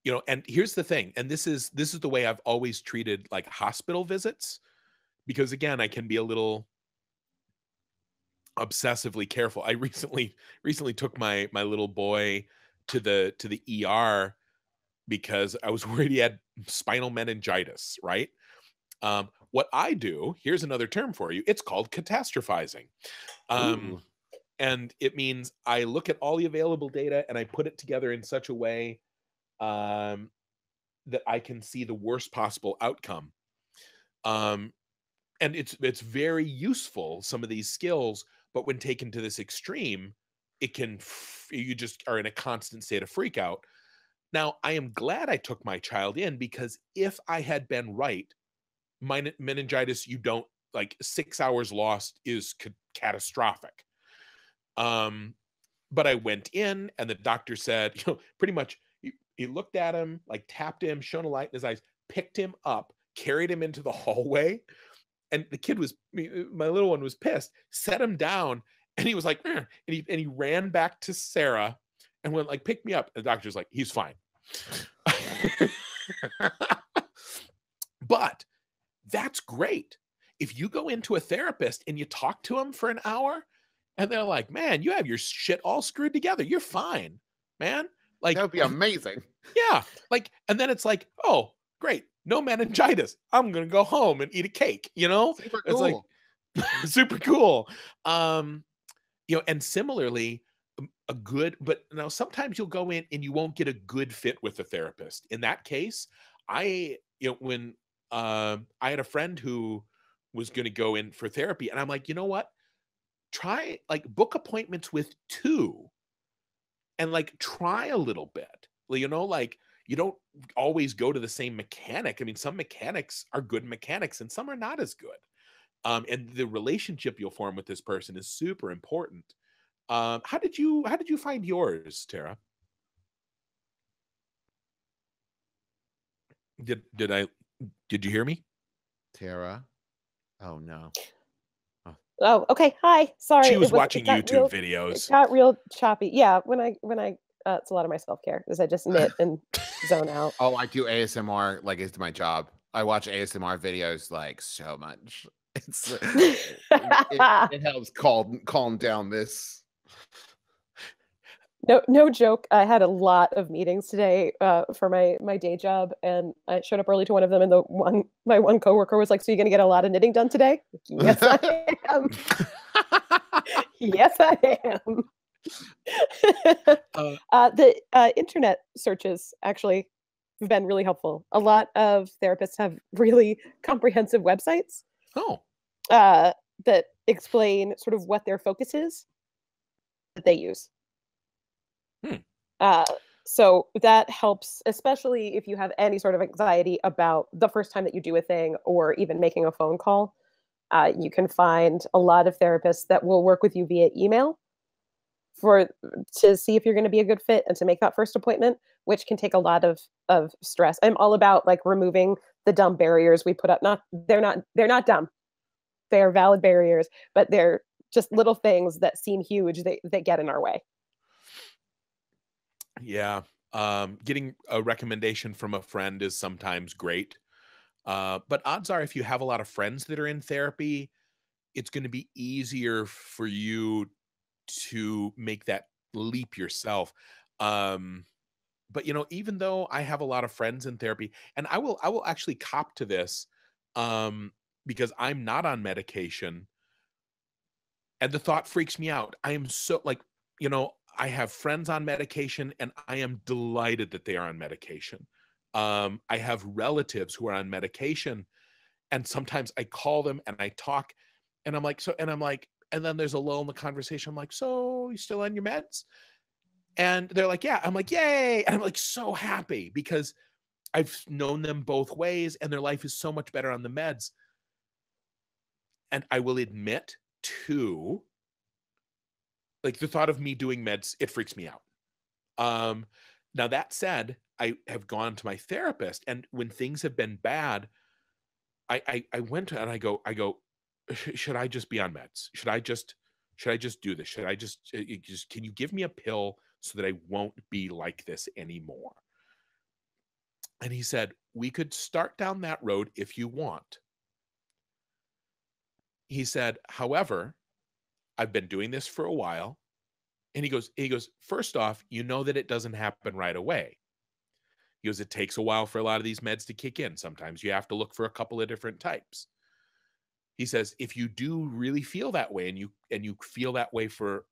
you know, and here's the thing, and this is this is the way I've always treated like hospital visits, because again, I can be a little obsessively careful. I recently recently took my my little boy to the to the ER because I was worried he had spinal meningitis, right? Um, what I do, here's another term for you. It's called catastrophizing. Um, and it means I look at all the available data and I put it together in such a way um, that I can see the worst possible outcome. Um, and it's it's very useful some of these skills, but when taken to this extreme, it can you just are in a constant state of freak out. Now, I am glad I took my child in because if I had been right, meningitis, you don't like six hours lost is ca- catastrophic um, but I went in and the doctor said, you know, pretty much he, he looked at him, like tapped him, shone a light in his eyes, picked him up, carried him into the hallway. And the kid was, my little one was pissed, set him down, and he was like, eh, and he and he ran back to Sarah and went like, pick me up. And the doctor's like, he's fine. but that's great. If you go into a therapist and you talk to him for an hour and they're like, man, you have your shit all screwed together. You're fine, man. Like, that would be amazing. yeah. Like, and then it's like, oh, great. No meningitis. I'm going to go home and eat a cake, you know? Super It's like, cool. super cool. Um, you know, and similarly, um, a good, but now sometimes you'll go in and you won't get a good fit with the therapist. In that case, I, you know, when um I had a friend who was going to go in for therapy, and I'm like, you know what? Try like book appointments with two and like try a little bit. Well, You know, like you don't always go to the same mechanic. I mean, some mechanics are good mechanics and some are not as good um, and the relationship you'll form with this person is super important. Um, how did you how did you find yours, Thera? Did did I did you hear me? Thera. Oh no. Oh, okay. Hi. Sorry. she it was watching YouTube real- It videos. got real choppy. Yeah. When I when I uh, it's a lot of my self care because I just knit and zone out. Oh, I do ASMR like it's my job. I watch ASMR videos like so much. It's it, it, it helps calm calm down this. No, no joke. I had a lot of meetings today uh, for my my day job, and I showed up early to one of them. And the one my one coworker was like, "So you're gonna get a lot of knitting done today?" Like, yes, I am. yes, I am. Uh, uh, the uh, internet searches actually have been really helpful. A lot of therapists have really comprehensive websites oh, uh, that explain sort of what their focus is that they use. Hmm. Uh, so that helps, especially if you have any sort of anxiety about the first time that you do a thing or even making a phone call. Uh, you can find a lot of therapists that will work with you via email for to see if you're going to be a good fit and to make that first appointment, which can take a lot of of stress. I'm all about like removing the dumb barriers we put up. Not they're not they're not dumb they're valid barriers, but they're just little things that seem huge that, that get in our way. Yeah. Um, getting a recommendation from a friend is sometimes great. Uh, but odds are, if you have a lot of friends that are in therapy, it's going to be easier for you to make that leap yourself. Um, but you know, even though I have a lot of friends in therapy, and I will, I will actually cop to this, um, because I'm not on medication, and the thought freaks me out. I am so like, you know, I have friends on medication, and I am delighted that they are on medication. Um, I have relatives who are on medication, and sometimes I call them and I talk, and I'm like, so, and I'm like, and then there's a lull in the conversation. I'm like, so you still on your meds? And they're like, yeah. I'm like, yay. And I'm like so happy because I've known them both ways and their life is so much better on the meds. And I will admit too, like the thought of me doing meds, it freaks me out. Um, now that said, I have gone to my therapist, and when things have been bad, I I, I went and I go, I go, should I just be on meds? Should I just should I just do this? Should I just uh, just can you give me a pill so that I won't be like this anymore? And he said, we could start down that road if you want. He said, however, I've been doing this for a while. And he goes, he goes, first off, you know that it doesn't happen right away. He goes, it takes a while for a lot of these meds to kick in. Sometimes you have to look for a couple of different types. He says, if you do really feel that way and you and you feel that way for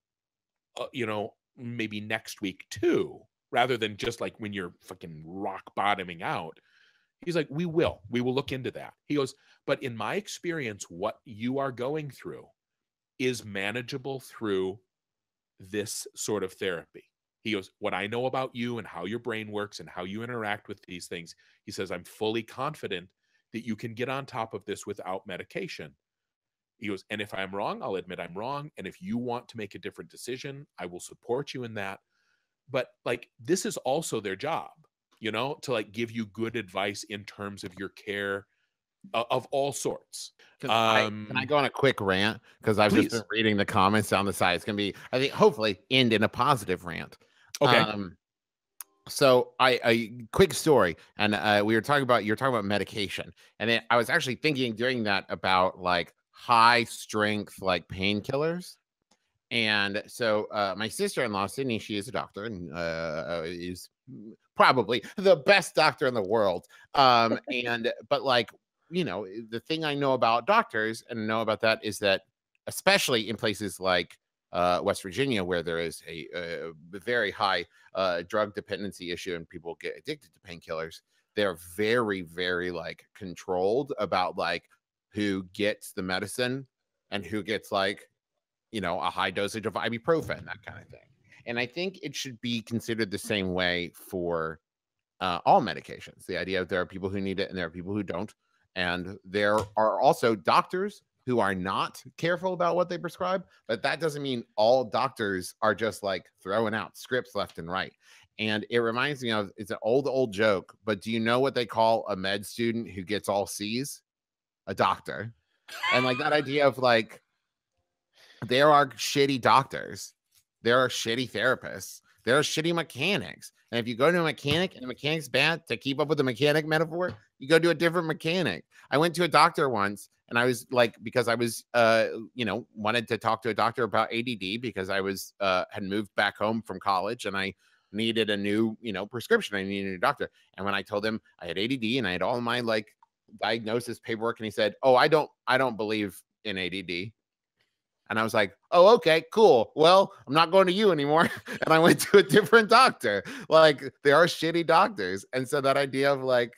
uh, you know, maybe next week too, rather than just like when you're fucking rock bottoming out. He's like, we will, we will look into that. He goes, but in my experience, what you are going through is manageable through this sort of therapy. He goes, What I know about you and how your brain works and how you interact with these things, he says, I'm fully confident that you can get on top of this without medication. He goes, And if I'm wrong, I'll admit I'm wrong. And if you want to make a different decision, I will support you in that. But like, this is also their job, you know, to like give you good advice in terms of your care of all sorts. Can, I, Um, can I go on a quick rant? Because I've just been reading the comments down the side. It's gonna be, I think, hopefully end in a positive rant. Okay. Um, so I a quick story, and uh, we were talking about you're talking about medication, and then I was actually thinking during that about like high strength like painkillers. And so uh, my sister-in-law, Sydney, she is a doctor and uh, is probably the best doctor in the world. Um, and but like you know, the thing I know about doctors and know about that is that especially in places like uh, West Virginia, where there is a, a very high uh, drug dependency issue and people get addicted to painkillers, they're very, very like controlled about like who gets the medicine and who gets like, you know, a high dosage of ibuprofen, that kind of thing. And I think it should be considered the same way for uh, all medications. The idea of there are people who need it and there are people who don't. And there are also doctors who are not careful about what they prescribe, but that doesn't mean all doctors are just like throwing out scripts left and right. And it reminds me of it's an old, old joke, but do you know what they call a med student who gets all C's? A doctor. And like that idea of like, there are shitty doctors, there are shitty therapists, there are shitty mechanics. And if you go to a mechanic and the mechanic's bad, to keep up with the mechanic metaphor, you go to a different mechanic. I went to a doctor once and I was like, because I was, uh, you know, wanted to talk to a doctor about ADD because I was, uh, had moved back home from college and I needed a new, you know, prescription. I needed a doctor. And when I told him I had ADD and I had all my like diagnosis paperwork, and he said, "Oh, I don't, I don't believe in ADD." And I was like, oh, okay, cool. Well, I'm not going to you anymore. and I went to a different doctor. Like, there are shitty doctors. And so that idea of like,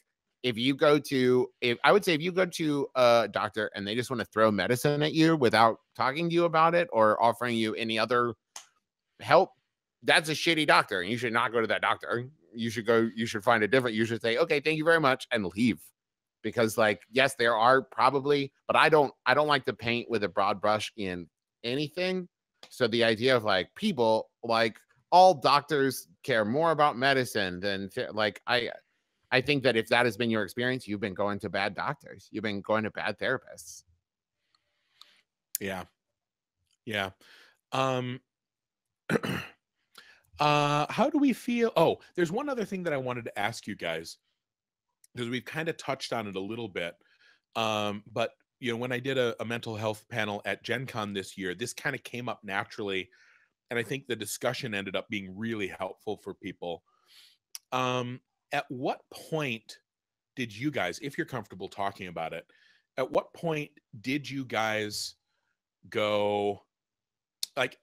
if you go to if I would say if you go to a doctor and they just want to throw medicine at you without talking to you about it or offering you any other help, that's a shitty doctor. And you should not go to that doctor. You should go, you should find a different, you should say, okay, thank you very much, and leave. Because like, yes, there are probably, but I don't I don't like to paint with a broad brush in anything. So the idea of like people like all doctors care more about medicine than like I I think that if that has been your experience, you've been going to bad doctors. You've been going to bad therapists. Yeah. Yeah. Um uh how do we feel? Oh, there's one other thing that I wanted to ask you guys because we've kind of touched on it a little bit. Um but you know, when I did a, a mental health panel at Gen Con this year, this kind of came up naturally and I think the discussion ended up being really helpful for people. Um at what point did you guys, if you're comfortable talking about it, at what point did you guys go like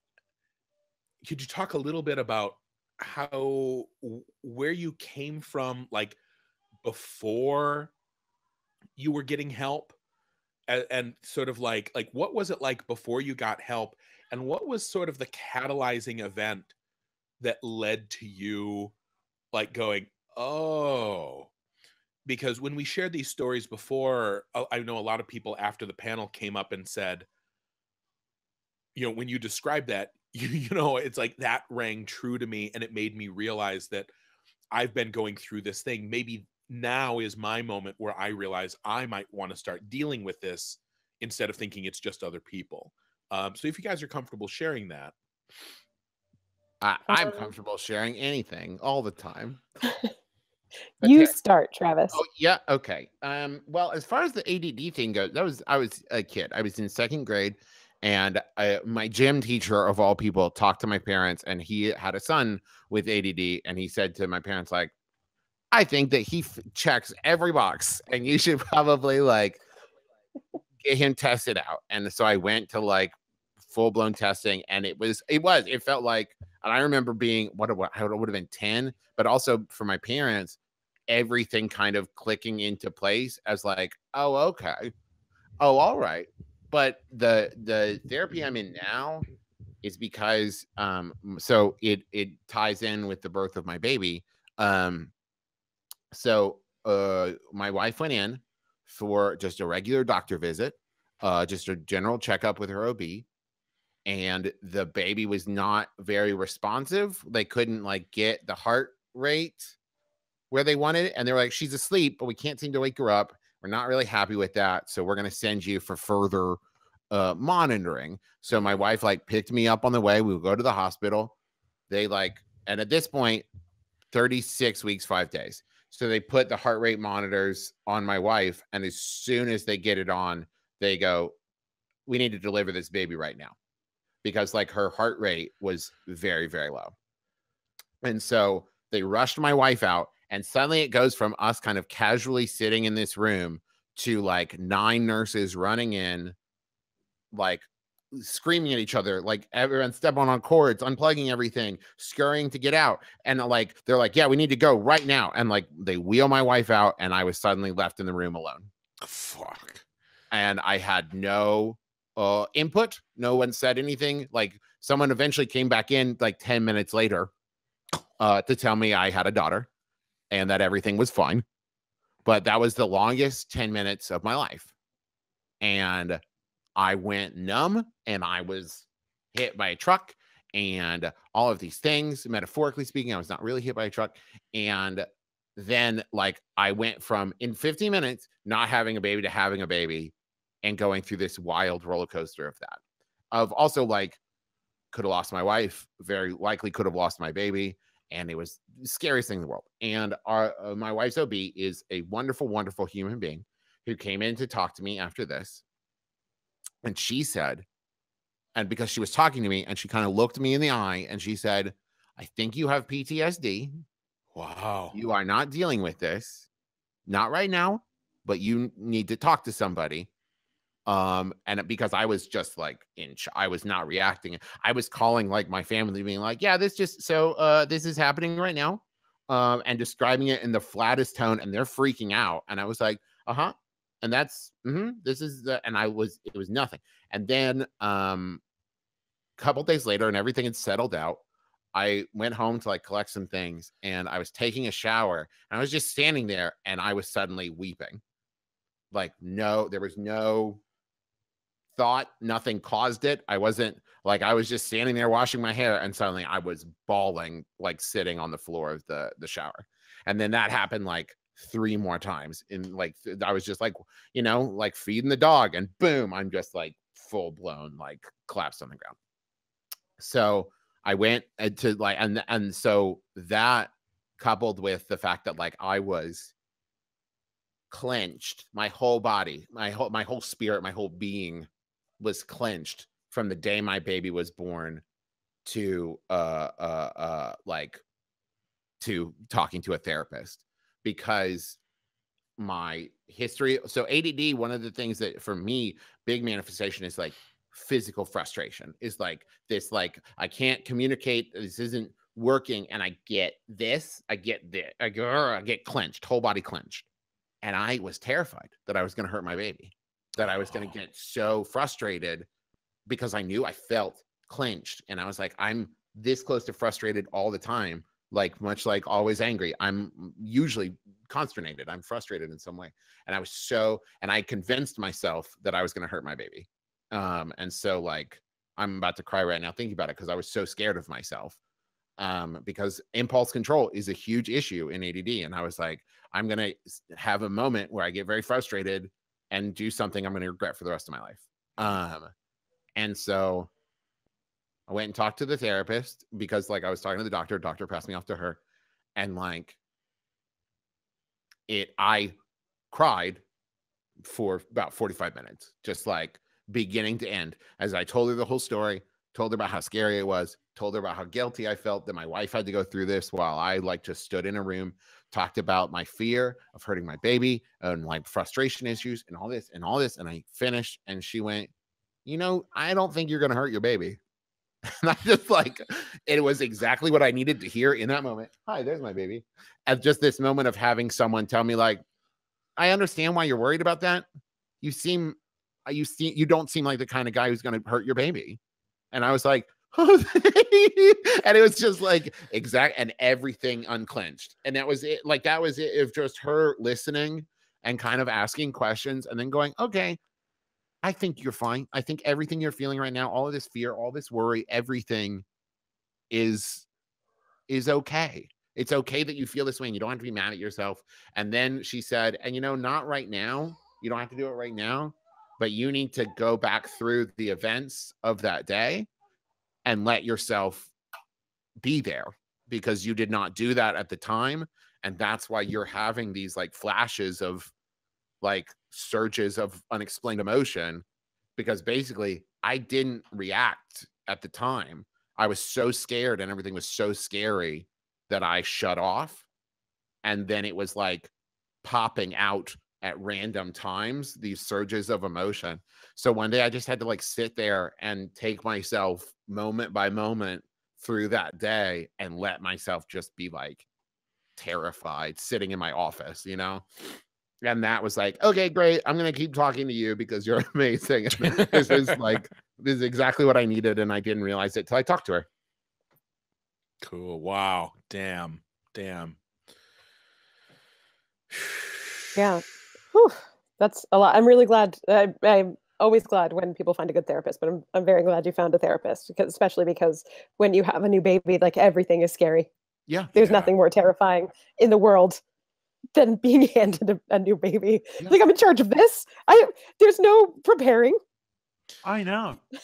could you talk a little bit about how where you came from like before you were getting help and, and, sort of like like what was it like before you got help and what was sort of the catalyzing event that led to you like going Oh, because when we shared these stories before, uh, I know a lot of people after the panel came up and said, you know, when you described that, you, you know, it's like that rang true to me and it made me realize that I've been going through this thing. Maybe now is my moment where I realize I might want to start dealing with this instead of thinking it's just other people. Um, so if you guys are comfortable sharing that. I, I'm comfortable sharing anything all the time. You start, Travis. Oh yeah, okay. Um, well, as far as the ADD thing goes, that was I was a kid. I was in second grade, and I, my gym teacher of all people talked to my parents, and he had a son with ADD, and he said to my parents like, "I think that he f- checks every box, and you should probably like get him tested out." And so I went to like full blown testing, and it was it was it felt like, and I remember being what I would have been ten, but also for my parents everything kind of clicking into place as like, oh, okay. Oh, all right. But the the therapy I'm in now is because um so it it ties in with the birth of my baby. Um so uh my wife went in for just a regular doctor visit, uh just a general checkup with her OB and the baby was not very responsive. They couldn't like get the heart rate where they wanted it, and they're like, she's asleep, but we can't seem to wake her up. We're not really happy with that, so we're gonna send you for further uh, monitoring. So my wife like picked me up on the way. We would go to the hospital. They like, and at this point, 36 weeks, five days. So they put the heart rate monitors on my wife. And as soon as they get it on, they go, We need to deliver this baby right now. Because like her heart rate was very, very low. And so they rushed my wife out. And suddenly it goes from us kind of casually sitting in this room to like nine nurses running in, like screaming at each other, like everyone stepping on cords, unplugging everything, scurrying to get out. And uh, like they're like, Yeah, we need to go right now. And like they wheel my wife out, and I was suddenly left in the room alone. Fuck. And I had no uh input. No one said anything. Like someone eventually came back in like 10 minutes later uh to tell me I had a daughter and that everything was fine. But that was the longest 10 minutes of my life. And I went numb and I was hit by a truck and all of these things, metaphorically speaking, I was not really hit by a truck. And then, like, I went from in 15 minutes not having a baby to having a baby and going through this wild roller coaster of that. Of also, like, could have lost my wife, very likely could have lost my baby. And it was the scariest thing in the world. And our, uh, my wife's OB is a wonderful, wonderful human being who came in to talk to me after this and she said, and because she was talking to me and she kind of looked me in the eye and she said, I think you have PTSD. Wow. You are not dealing with this, not right now, but you need to talk to somebody. Um, and because I was just like in, I was not reacting. I was calling like my family, being like, "Yeah, this just so uh, this is happening right now," um, and describing it in the flattest tone, and they're freaking out. And I was like, "Uh huh, and that's mm-hmm, this is the and I was it was nothing. And then um a couple days later and everything had settled out. I went home to like collect some things and I was taking a shower and I was just standing there and I was suddenly weeping. Like no, there was no thought, nothing caused it. I wasn't like I was just standing there washing my hair and suddenly I was bawling like sitting on the floor of the the shower. And then that happened like three more times and like i was just like you know like feeding the dog and boom i'm just like full blown like collapsed on the ground. So i went uh, to like and and so that coupled with the fact that like i was clenched my whole body my whole my whole spirit my whole being was clenched from the day my baby was born to uh uh uh like to talking to a therapist because my history. So ADD, one of the things that for me, big manifestation is like physical frustration. Is like this, like I can't communicate. This isn't working, and I get this. I get this. I, get, I get clenched, whole body clenched, and I was terrified that I was going to hurt my baby. That I was going to get so frustrated because I knew I felt clenched, and I was like, I'm this close to frustrated all the time like much like always angry i'm usually consternated i'm frustrated in some way and i was so and i convinced myself that i was going to hurt my baby um and so like i'm about to cry right now thinking about it because i was so scared of myself um because impulse control is a huge issue in add and i was like i'm going to have a moment where i get very frustrated and do something i'm going to regret for the rest of my life. Um and so I went and talked to the therapist because like I was talking to the doctor, doctor passed me off to her and like it I cried for about 45 minutes, just like beginning to end as I told her the whole story, told her about how scary it was, told her about how guilty I felt that my wife had to go through this while I like just stood in a room, talked about my fear of hurting my baby and like frustration issues and all this and all this and I finished and she went, "You know, I don't think you're going to hurt your baby." And I just like it was exactly what I needed to hear in that moment. Hi, there's my baby. At just this moment of having someone tell me, like, I understand why you're worried about that. You seem uh, you see you don't seem like the kind of guy who's gonna hurt your baby. And I was like, and it was just like exact and everything unclenched. And that was it. Like that was it of just her listening and kind of asking questions and then going, okay, I think you're fine. I think everything you're feeling right now, all of this fear, all this worry, everything is is okay. It's okay that you feel this way and you don't have to be mad at yourself. And then she said, and you know, not right now. You don't have to do it right now, but you need to go back through the events of that day and let yourself be there because you did not do that at the time and that's why you're having these like flashes of like surges of unexplained emotion because basically I didn't react at the time. I was so scared and everything was so scary that I shut off. And then it was like popping out at random times, these surges of emotion. So one day I just had to like sit there and take myself moment by moment through that day and let myself just be like terrified sitting in my office, you know? And that was like, okay, great. I'm gonna keep talking to you because you're amazing. this is like this is exactly what I needed, and I didn't realize it till I talked to her. Cool. Wow. Damn. Damn. Yeah. Whew. That's a lot. I'm really glad. I, I'm always glad when people find a good therapist, but I'm, I'm very glad you found a therapist, because, especially because when you have a new baby, like everything is scary. Yeah. There's Yeah. nothing more terrifying in the world than being handed a, a new baby. Yeah. Like I'm in charge of this. I there's no preparing. I know.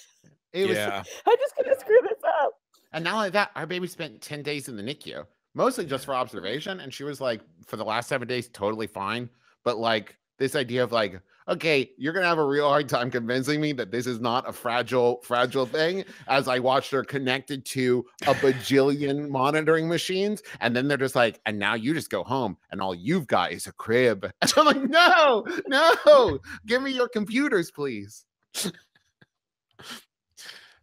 It was yeah. I'm just gonna screw this up. And not only that, our baby spent 10 days in the NICU, mostly just for observation. And she was like, for the last seven days, totally fine. But like this idea of like, okay, you're gonna have a real hard time convincing me that this is not a fragile, fragile thing. As I watched her connected to a bajillion monitoring machines, and then they're just like, and now you just go home, and all you've got is a crib. And I'm like, no, no, give me your computers, please.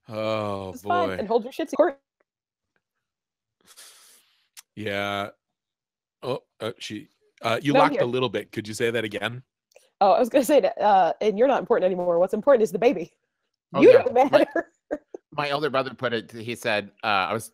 Oh It's boy. fine and hold your shit together. Yeah. Oh, uh, she. Uh, you No, I'm locked a little bit. Could you say that again? Oh, I was gonna say that, uh, and you're not important anymore. What's important is the baby. Oh, you don't My- matter. my elder brother put it he said uh, i was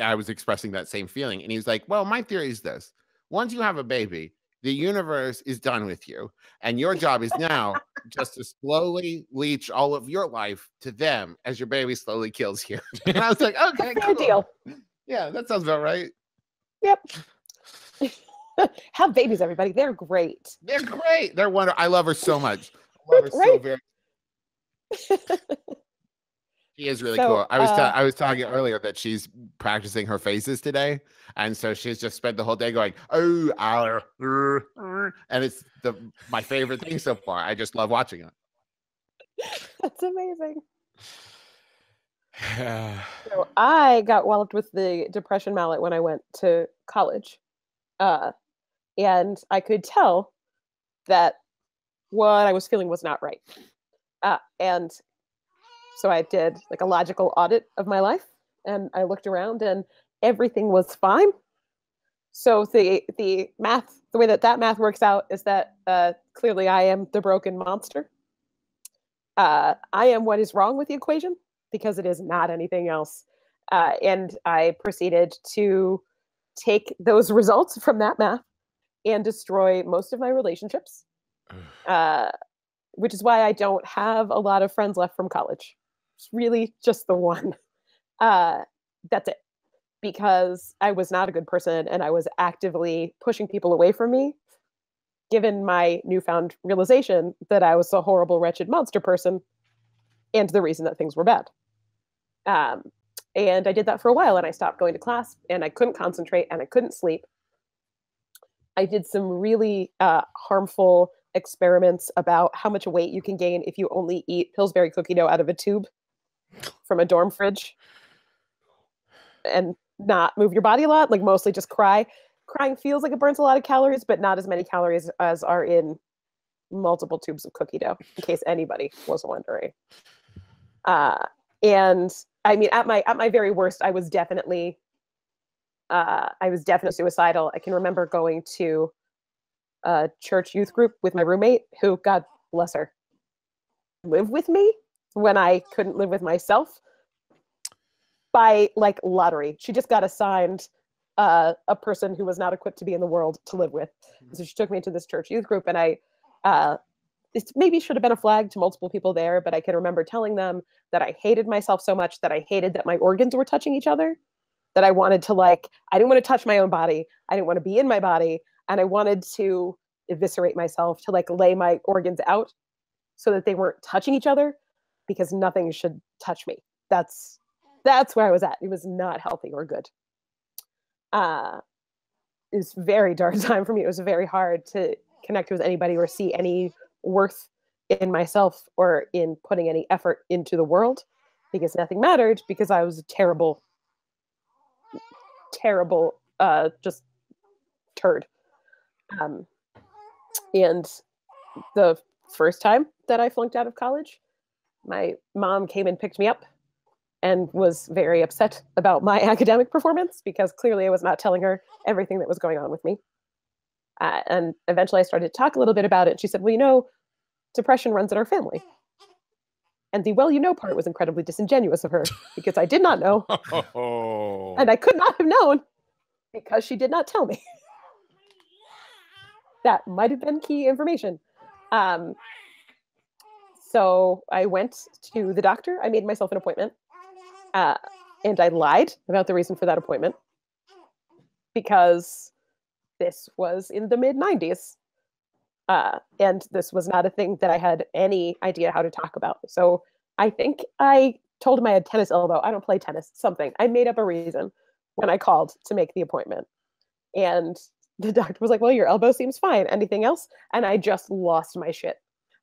i was expressing that same feeling and he was like well my theory is this once you have a baby the universe is done with you and your job is now just to slowly leech all of your life to them as your baby slowly kills you and i was like okay cool. deal. yeah that sounds about right Yep. Have babies, everybody. They're great. they're great they're wonderful i love her so much I love her so very She is really So, cool. I was uh, I was talking earlier that she's practicing her faces today, and so she's just spent the whole day going oh, ah, er, er," and it's the my favorite thing so far. I just love watching it. That's amazing. So I got walloped with the depression mallet when I went to college. Uh, and I could tell that what I was feeling was not right. Uh, and so I did like a logical audit of my life and I looked around and everything was fine. So the the math, the way that that math works out is that uh, clearly I am the broken monster. Uh, I am what is wrong with the equation because it is not anything else. Uh, and I proceeded to take those results from that math and destroy most of my relationships, uh, which is why I don't have a lot of friends left from college. It's really just the one. Uh, that's it. Because I was not a good person and I was actively pushing people away from me, given my newfound realization that I was a horrible, wretched monster person and the reason that things were bad. Um, and I did that for a while and I stopped going to class and I couldn't concentrate and I couldn't sleep. I did some really uh, harmful experiments about how much weight you can gain if you only eat Pillsbury cookie dough out of a tube from a dorm fridge and not move your body a lot, like mostly just cry. Crying feels like it burns a lot of calories, but not as many calories as are in multiple tubes of cookie dough, in case anybody was wondering. Uh, and I mean, at my at my very worst, I was definitely, uh, I was definitely suicidal. I can remember going to a church youth group with my roommate, who, God bless her, lived with me when I couldn't live with myself by like lottery. She just got assigned uh, a person who was not equipped to be in the world to live with. So she took me to this church youth group, and I uh, it maybe should have been a flag to multiple people there, but I can remember telling them that I hated myself so much that I hated that my organs were touching each other, that I wanted to like I didn't want to touch my own body, I didn't want to be in my body, and I wanted to eviscerate myself to like lay my organs out so that they weren't touching each other because nothing should touch me. That's that's where I was at. It was not healthy or good. uh, it was very dark time for me. It was very hard to connect with anybody or see any worth in myself or in putting any effort into the world because nothing mattered because I was a terrible, terrible, uh, just turd. Um, and the first time that I flunked out of college, my mom came and picked me up and was very upset about my academic performance because clearly I was not telling her everything that was going on with me. Uh, and eventually I started to talk a little bit about it. She said, Well, you know, depression runs in our family. And the well, you know part was incredibly disingenuous of her because I did not know. Oh. And I could not have known because she did not tell me. that might have been key information. Um, so I went to the doctor. I made myself an appointment. Uh, and I lied about the reason for that appointment because this was in the mid 90s. Uh, and this was not a thing that I had any idea how to talk about. So I think I told him I had tennis elbow. I don't play tennis, something. I made up a reason when I called to make the appointment. And the doctor was like, Well, your elbow seems fine. Anything else? And I just lost my shit.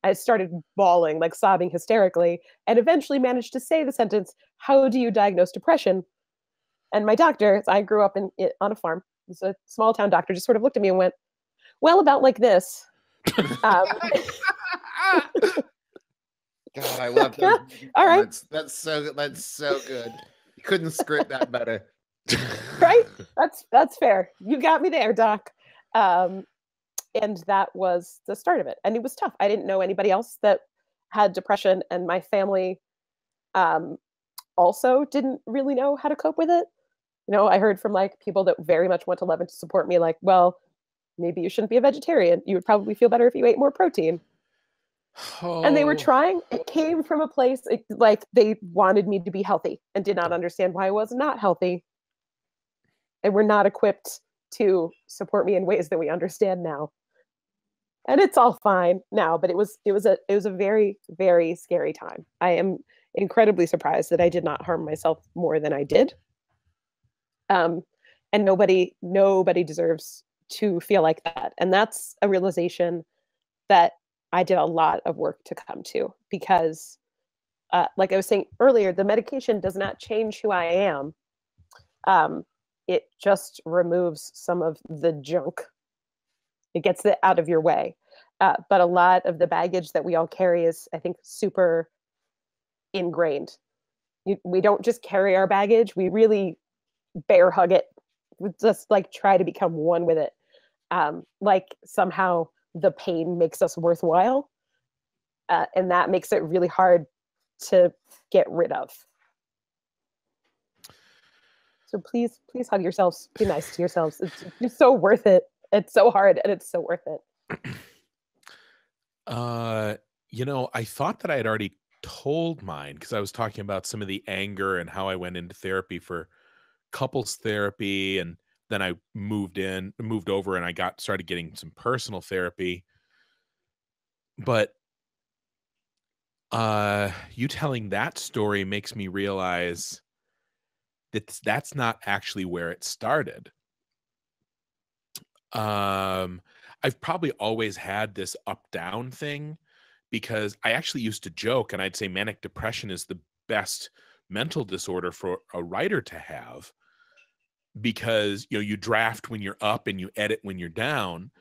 I started bawling, like sobbing hysterically, and eventually managed to say the sentence, How do you diagnose depression? And my doctor, I grew up in, on a farm, he's a small town doctor, just sort of looked at me and went, Well, about like this. Um, God, I love those. All right. That's, that's so that's so good. You couldn't script that better. right? That's that's fair. You got me there, doc. Um, and that was the start of it. And it was tough. I didn't know anybody else that had depression, and my family um, also didn't really know how to cope with it. You know, I heard from like people that very much went to Levin to support me, like, well, maybe you shouldn't be a vegetarian. You would probably feel better if you ate more protein. And they were Oh. trying, it came from a place it, like they wanted me to be healthy and did not understand why I was not healthy. And were not equipped to support me in ways that we understand now. And it's all fine now, but it was it was a it was a very very scary time. I am incredibly surprised that I did not harm myself more than I did. Um, and nobody nobody deserves to feel like that. And that's a realization that I did a lot of work to come to because, uh, like I was saying earlier, the medication does not change who I am. Um, it just removes some of the junk. It gets it out of your way. Uh, but a lot of the baggage that we all carry is, I think, super ingrained. You, we don't just carry our baggage; we really bear hug it. Just like try to become one with it. Um, like somehow the pain makes us worthwhile, uh, and that makes it really hard to get rid of. So please, please hug yourselves. Be nice to yourselves. It's, it's so worth it. It's so hard, and it's so worth it. Uh, you know, I thought that I had already told mine because I was talking about some of the anger and how I went into therapy for couples therapy and then I moved in, moved over and I got started getting some personal therapy. But uh you telling that story makes me realize that that's not actually where it started. Um I've probably always had this up down thing because I actually used to joke and I'd say manic depression is the best mental disorder for a writer to have because you know you draft when you're up and you edit when you're down.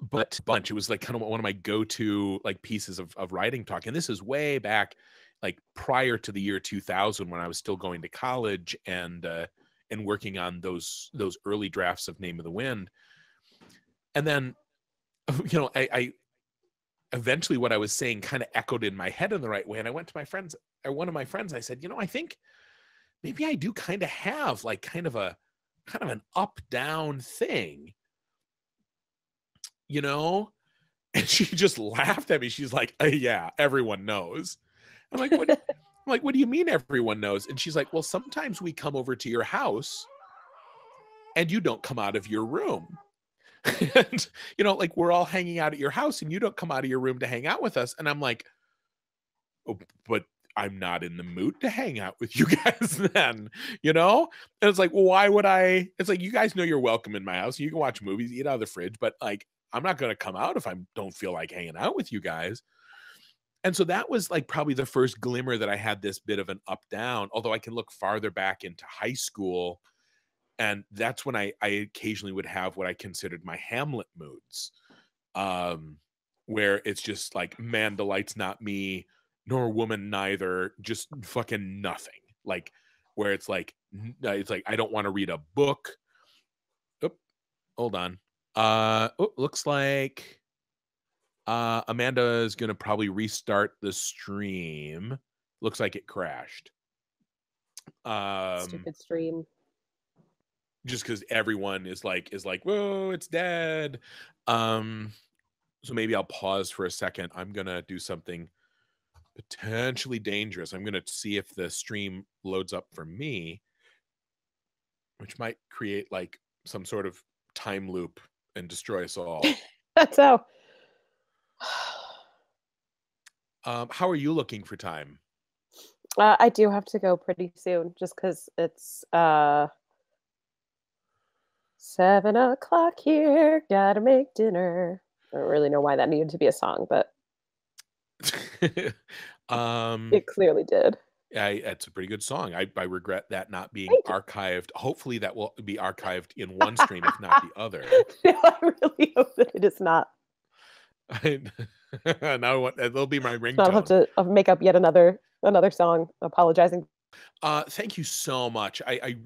But bunch it was like kind of one of my go-to like pieces of, of writing talk. And this is way back like prior to the year 2000 when i was still going to college and uh and working on those those early drafts of name of the wind. And then you know i i eventually what i was saying kind of echoed in my head in the right way and i went to my friends or one of my friends i said you know i think maybe i do kind of have like kind of a kind of an up down thing you know and she just laughed at me she's like uh, yeah everyone knows i'm like what I'm like, what do you mean everyone knows? And she's like, well, sometimes we come over to your house and you don't come out of your room. and, you know, like we're all hanging out at your house and you don't come out of your room to hang out with us. And I'm like, oh, but I'm not in the mood to hang out with you guys then, you know? And it's like, well, why would I? It's like, you guys know you're welcome in my house. You can watch movies, eat out of the fridge, but like, I'm not going to come out if I don't feel like hanging out with you guys. And so that was like probably the first glimmer that I had this bit of an up down, although I can look farther back into high school. And that's when I, I occasionally would have what I considered my Hamlet moods, um, where it's just like, man, the light's not me nor woman neither just fucking nothing. Like where it's like uh, it's like i don't want to read a book. Oh, hold on. Uh oh, looks like uh amanda is gonna probably restart the stream. Looks like it crashed. Um stupid stream just because everyone is like is like whoa it's dead um so maybe i'll pause for a second i'm gonna do something potentially dangerous. I'm going to see if the stream loads up for me, which might create like some sort of time loop and destroy us all. That's how. um, how are you looking for time? Uh, I do have to go pretty soon, just because it's uh, seven o'clock here. Gotta make dinner. I don't really know why that needed to be a song, but um, it clearly did. I, it's a pretty good song. I, I regret that not being archived. Hopefully, that will be archived in one stream, if not the other. I really hope that it is not. I, now that'll be my ringtone. I'll have to I'll make up yet another another song apologizing. Uh, thank you so much. I, I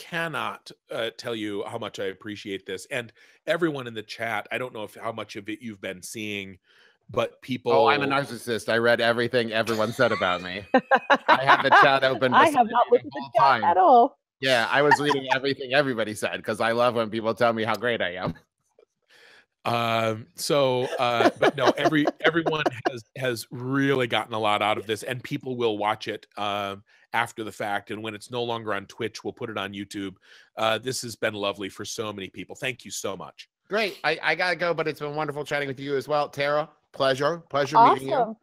cannot uh, tell you how much I appreciate this, and everyone in the chat. I don't know if how much of it you've been seeing but people oh i'm a narcissist i read everything everyone said about me i have the chat open i have not looked at the chat time. at all yeah i was reading everything everybody said because i love when people tell me how great i am um so uh but no every everyone has has really gotten a lot out of this and people will watch it um after the fact and when it's no longer on twitch we'll put it on youtube uh this has been lovely for so many people thank you so much great i i gotta go but it's been wonderful chatting with you as well thera Pleasure. Pleasure awesome. meeting you.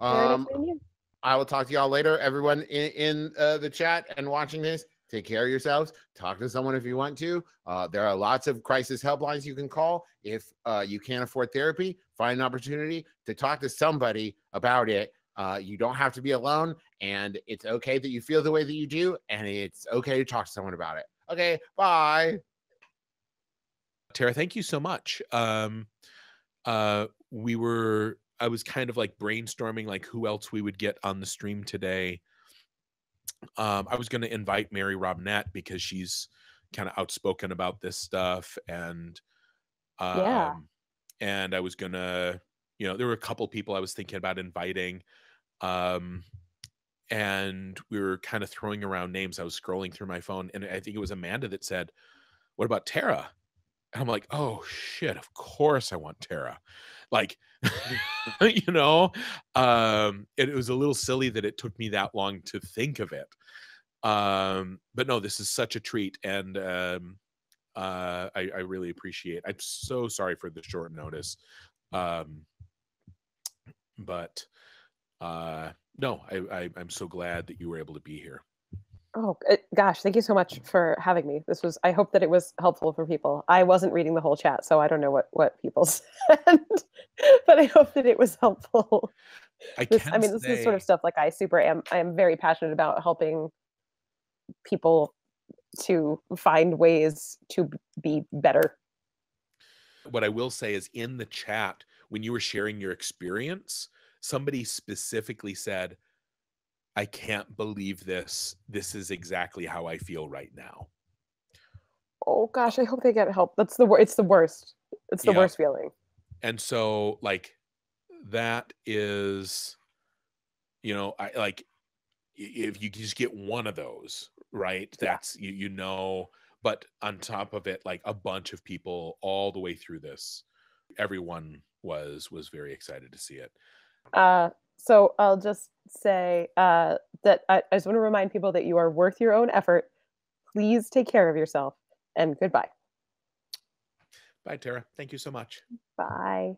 Um, you. I will talk to y'all later. Everyone in, in uh, the chat and watching this, take care of yourselves. Talk to someone if you want to. Uh, there are lots of crisis helplines you can call. If uh, you can't afford therapy, find an opportunity to talk to somebody about it. Uh, you don't have to be alone, and it's okay that you feel the way that you do, and it's okay to talk to someone about it. Okay, bye. Thera, thank you so much. Um, uh, we were I was kind of like brainstorming like who else we would get on the stream today. Um, I was going to invite Mary Robinette because she's kind of outspoken about this stuff, and um, yeah, and I was gonna, you know, there were a couple people I was thinking about inviting, um, and we were kind of throwing around names. I was scrolling through my phone, and I think it was Amanda that said, "What about Thera?" And I'm like, "Oh shit! Of course I want Thera." like you know um it, it was a little silly that it took me that long to think of it um but no this is such a treat and um uh I, I really appreciate i'm so sorry for the short notice um but uh no I, I i'm so glad that you were able to be here Oh gosh, thank you so much for having me. This was I hope that it was helpful for people. I wasn't reading the whole chat, so I don't know what what people said, but I hope that it was helpful. I, this, I mean, this say... is sort of stuff like I super am I am very passionate about helping people to find ways to be better. What I will say is in the chat when you were sharing your experience, somebody specifically said I can't believe this. This is exactly how I feel right now. Oh gosh, I hope they get help. That's the it's the worst. It's the yeah. worst feeling. And so like that is you know, I like if you just get one of those, right? That's you you know, but on top of it like a bunch of people all the way through this. Everyone was was very excited to see it. Uh so I'll just say uh, that I, I just want to remind people that you are worth your own effort. Please take care of yourself and goodbye. Bye, Thera. Thank you so much. Bye.